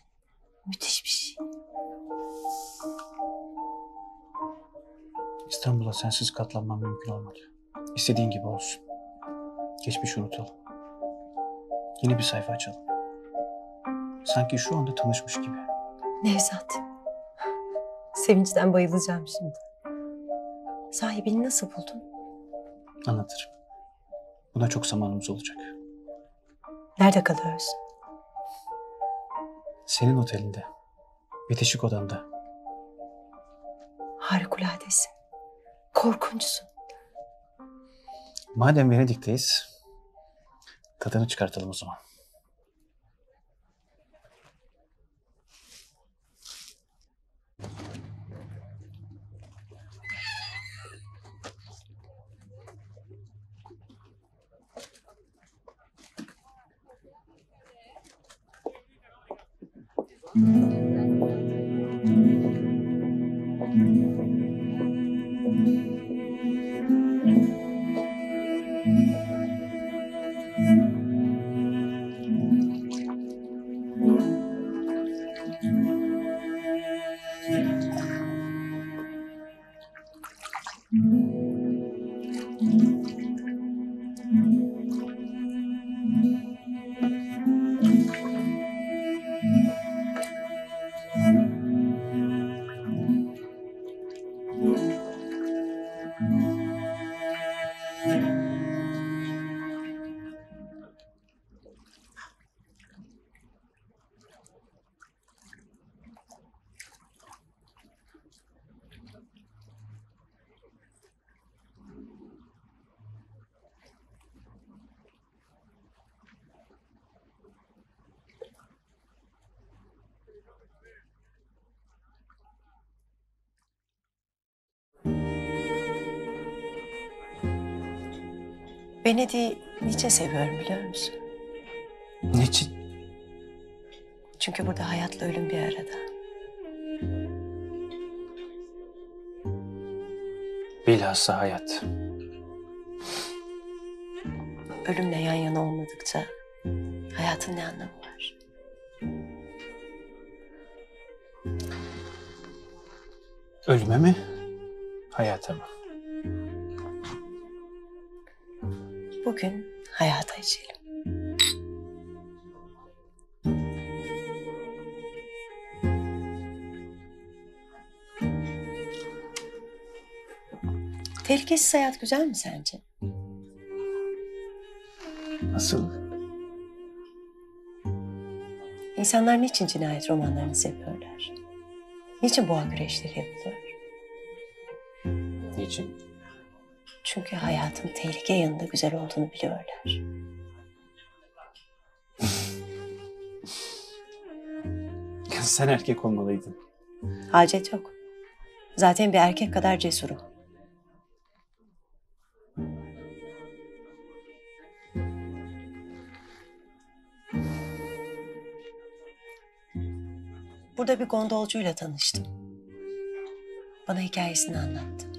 Speaker 4: müthiş bir şey.
Speaker 1: İstanbul'a sensiz katlanmam mümkün olmadı. İstediğin gibi olsun. Geçmiş unutalım. Yeni bir sayfa açalım. Sanki şu anda tanışmış gibi.
Speaker 4: Nevzat. Sevinçten bayılacağım şimdi. Sahibini nasıl buldun?
Speaker 1: Anlatırım. Buna çok zamanımız olacak.
Speaker 4: Nerede kalıyoruz?
Speaker 1: Senin otelinde. Bitişik odanda.
Speaker 4: Harikuladesin. Korkunçsun.
Speaker 1: Madem Venedik'teyiz, tadını çıkartalım o zaman.
Speaker 4: Venedik'i niçin seviyorum biliyor musun?
Speaker 1: Niçin?
Speaker 4: Çünkü burada hayatla ölüm bir arada.
Speaker 1: Bilhassa hayat.
Speaker 4: Ölümle yan yana olmadıkça hayatın ne anlamı var?
Speaker 1: Ölüme mi? Hayata mı?
Speaker 4: Bugün hayata içelim. Tehlikesiz hayat güzel mi sence?
Speaker 1: Nasıl?
Speaker 4: İnsanlar niçin cinayet romanlarını seviyorlar? Niçin boğa güreşleri yapılıyor?
Speaker 1: Niçin?
Speaker 4: Çünkü hayatın tehlike yanında güzel olduğunu biliyorlar.
Speaker 1: Sen erkek olmalıydın.
Speaker 4: Hacet yok. Zaten bir erkek kadar cesurum. Burada bir gondolcuyla tanıştım. Bana hikayesini anlattı.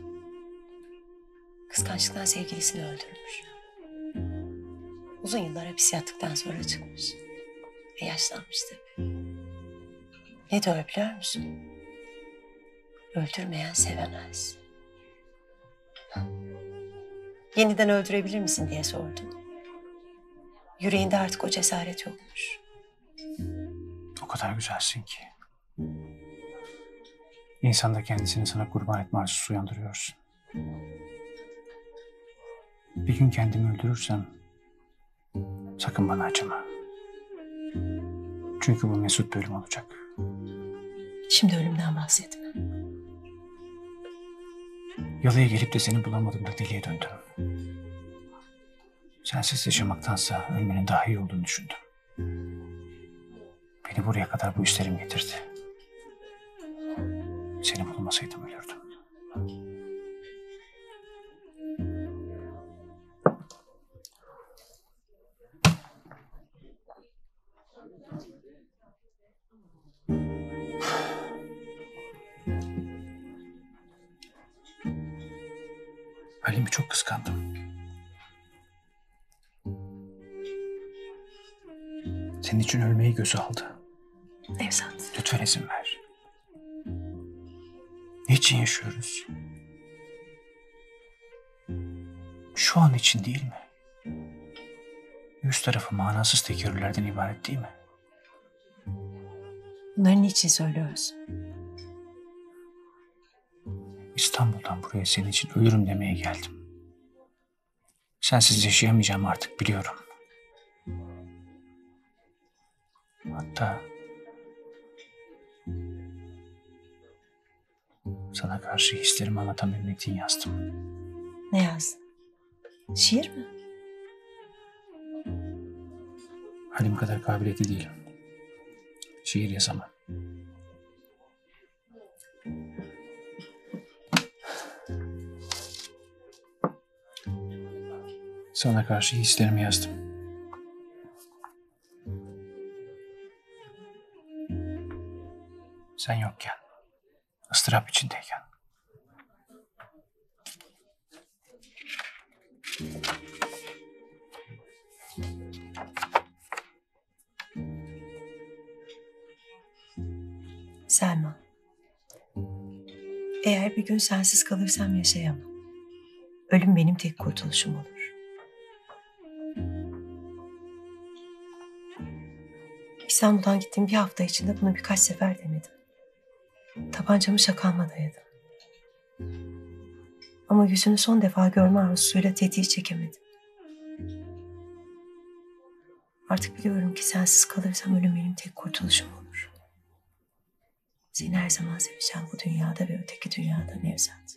Speaker 4: Kıskançlıktan sevgilisini öldürmüş. Uzun yıllar hapis yattıktan sonra çıkmış. Ve yaşlanmış. Ne diyor biliyor musun? Öldürmeyen sevemez. Yeniden öldürebilir misin diye sordum. Yüreğinde artık o cesaret yokmuş.
Speaker 1: O kadar güzelsin ki. İnsan da kendisini sana kurban etme arzusu uyandırıyorsun. Bir gün kendimi öldürürsem sakın bana acıma. Çünkü bu mesut bölüm olacak.
Speaker 4: Şimdi ölümden bahsetme.
Speaker 1: Yalıya gelip de seni bulamadığımda deliye döndüm. Sensiz yaşamaktansa ölmenin daha iyi olduğunu düşündüm. Beni buraya kadar bu işlerim getirdi. Seni bulmasaydım ölürdüm. Halim'i çok kıskandım. Senin için ölmeyi göze aldı.
Speaker 4: Nevzat.
Speaker 1: Lütfen izin ver. Niçin yaşıyoruz? Şu an için değil mi? Yüz tarafı manasız tekerrürlerden ibaret değil mi?
Speaker 4: Bunları niçin söylüyoruz?
Speaker 1: İstanbul'dan buraya senin için ölürüm demeye geldim. Sensiz yaşayamayacağım artık biliyorum. Hatta sana karşı hislerimi anlatabilmek için yazdım.
Speaker 4: Ne yazdın? Şiir mi?
Speaker 1: Halim kadar kabiliyetli değilim. Şiir yazamam. Sana karşı hislerimi yazdım. Sen yokken, ıstırap içindeyken.
Speaker 4: Selma. Eğer bir gün sensiz kalırsam yaşayamam. Ölüm benim tek kurtuluşum olur. İstanbul'dan gittiğim bir hafta içinde bunu birkaç sefer denedim. Tabancamı şakağıma dayadım. Ama yüzünü son defa görme arzusuyla tetiği çekemedim. Artık biliyorum ki sensiz kalırsam ölüm benim tek kurtuluşum olur. Seni her zaman seveceğim bu dünyada ve öteki dünyada Nevzat.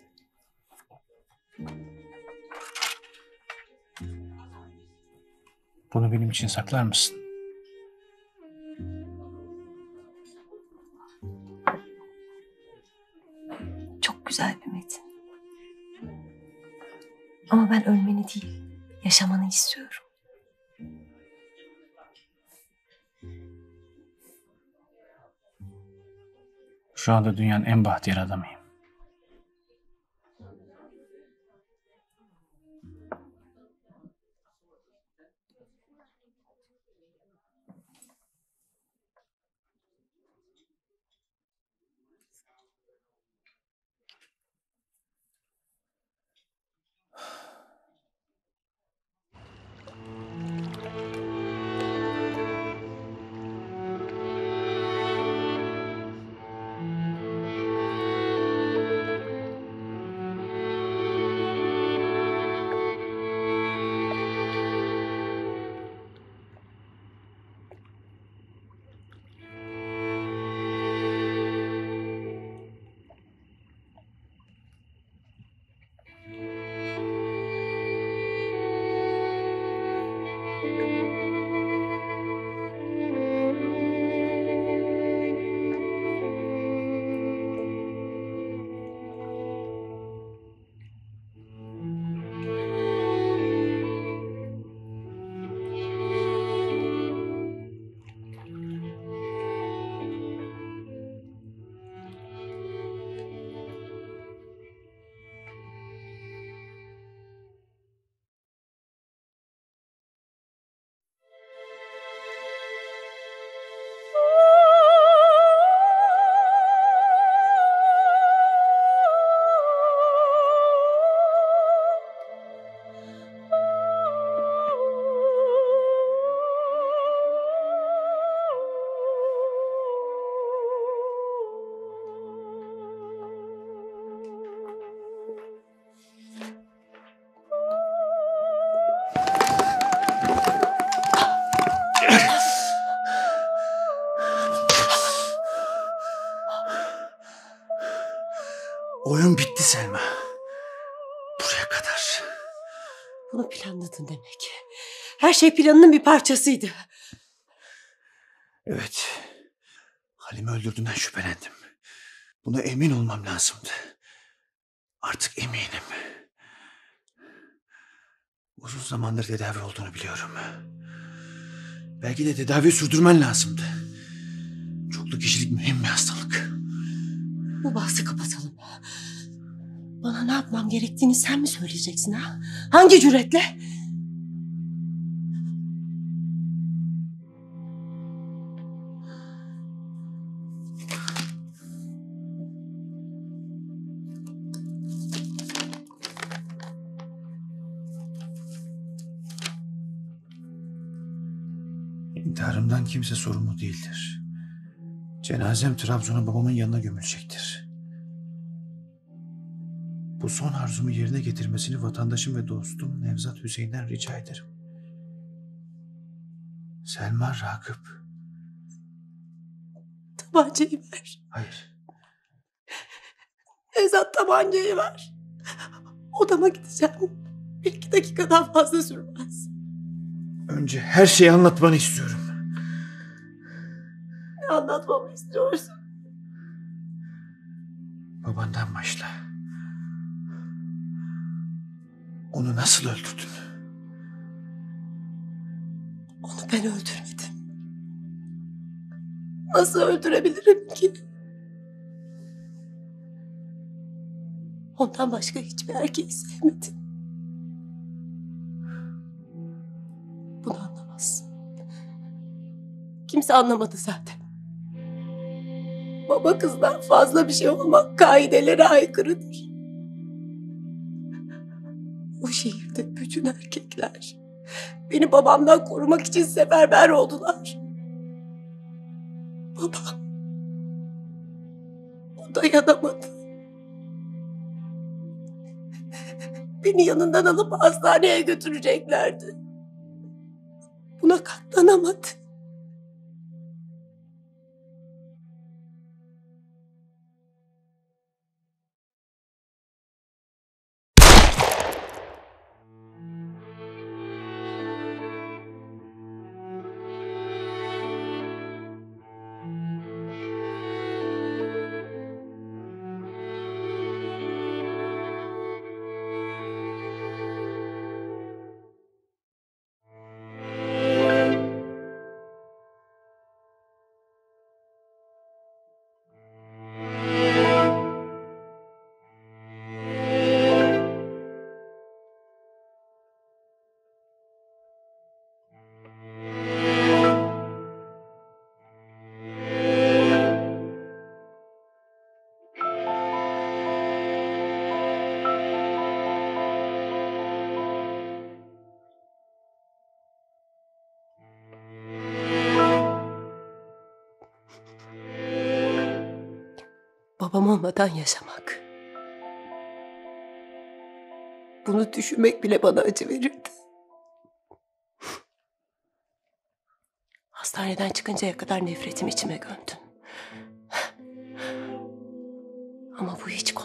Speaker 1: Bunu benim için saklar mısın? Şu anda dünyanın en bahtiyar adamıyım. Oyun bitti Selma. Buraya kadar.
Speaker 4: Bunu planladın demek. Her şey planının bir parçasıydı.
Speaker 1: Evet. Halim'i öldürdüğünden şüphelendim. Buna emin olmam lazımdı. Artık eminim. Uzun zamandır tedavi olduğunu biliyorum. Belki de tedavi sürdürmen lazımdı. Çoklu kişilik mühim bir hastalık.
Speaker 4: Bu bahsi kapatalım. Bana ne yapmam gerektiğini sen mi söyleyeceksin ha? Hangi cüretle?
Speaker 1: İntiharımdan kimse sorumlu değildir. Cenazem Trabzon'a babamın yanına gömülecektir. Bu son arzumu yerine getirmesini vatandaşım ve dostum Nevzat Hüseyin'den rica ederim. Selma Ragıp.
Speaker 4: Tabancayı ver.
Speaker 1: Hayır.
Speaker 4: Nevzat tabancayı ver. Odama gideceğim. Bir iki dakikadan fazla sürmez.
Speaker 1: Önce her şeyi anlatmanı istiyorum.
Speaker 4: Ne anlatmamı istiyorsun?
Speaker 1: Babandan başla. Onu nasıl öldürdün?
Speaker 4: Onu ben öldürmedim. Nasıl öldürebilirim ki? Ondan başka hiçbir erkeği sevmedim. Bunu anlamazsın. Kimse anlamadı zaten. Baba kızdan fazla bir şey olmak kaidelere aykırıdır. Bütün erkekler beni babamdan korumak için seferber oldular. Babam o dayanamadı. Beni yanından alıp hastaneye götüreceklerdi. Buna katlanamadı. Babam olmadan yaşamak. Bunu düşünmek bile bana acı verirdi. Hastaneden çıkıncaya kadar nefretimi içime gömdüm. Ama bu hiç kolay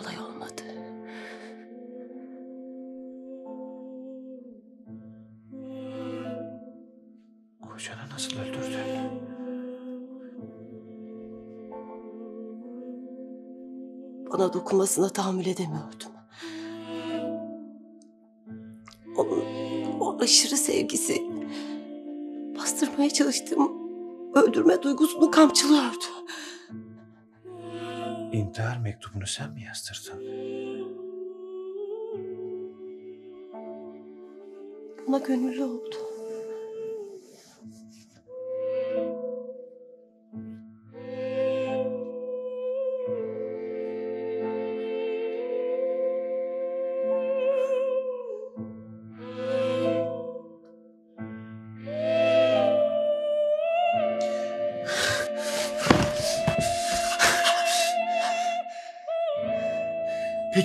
Speaker 4: Bana dokunmasına tahammül edemiyordum. Onun o aşırı sevgisi bastırmaya çalıştığım öldürme duygusunu kamçılıyordu.
Speaker 1: İntihar mektubunu sen mi yazdırdın?
Speaker 4: Buna gönüllü oldu.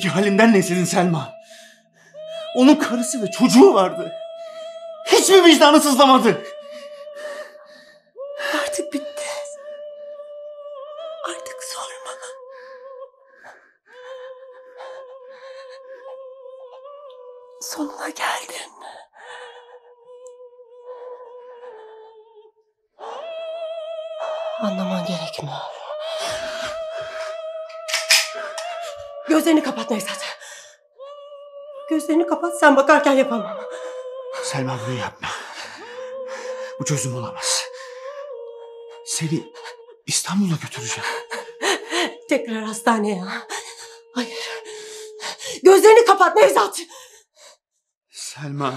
Speaker 1: Peki halinden ne senin Selma? Onun karısı ve çocuğu vardı. Hiç mi vicdanı sızlamadı?
Speaker 4: Sen bakarken yapamam.
Speaker 1: Selma bunu yapma. Bu çözüm olamaz. Seni İstanbul'a götüreceğim.
Speaker 4: Tekrar hastaneye. Hayır. Gözlerini kapat Nevzat.
Speaker 1: Selma.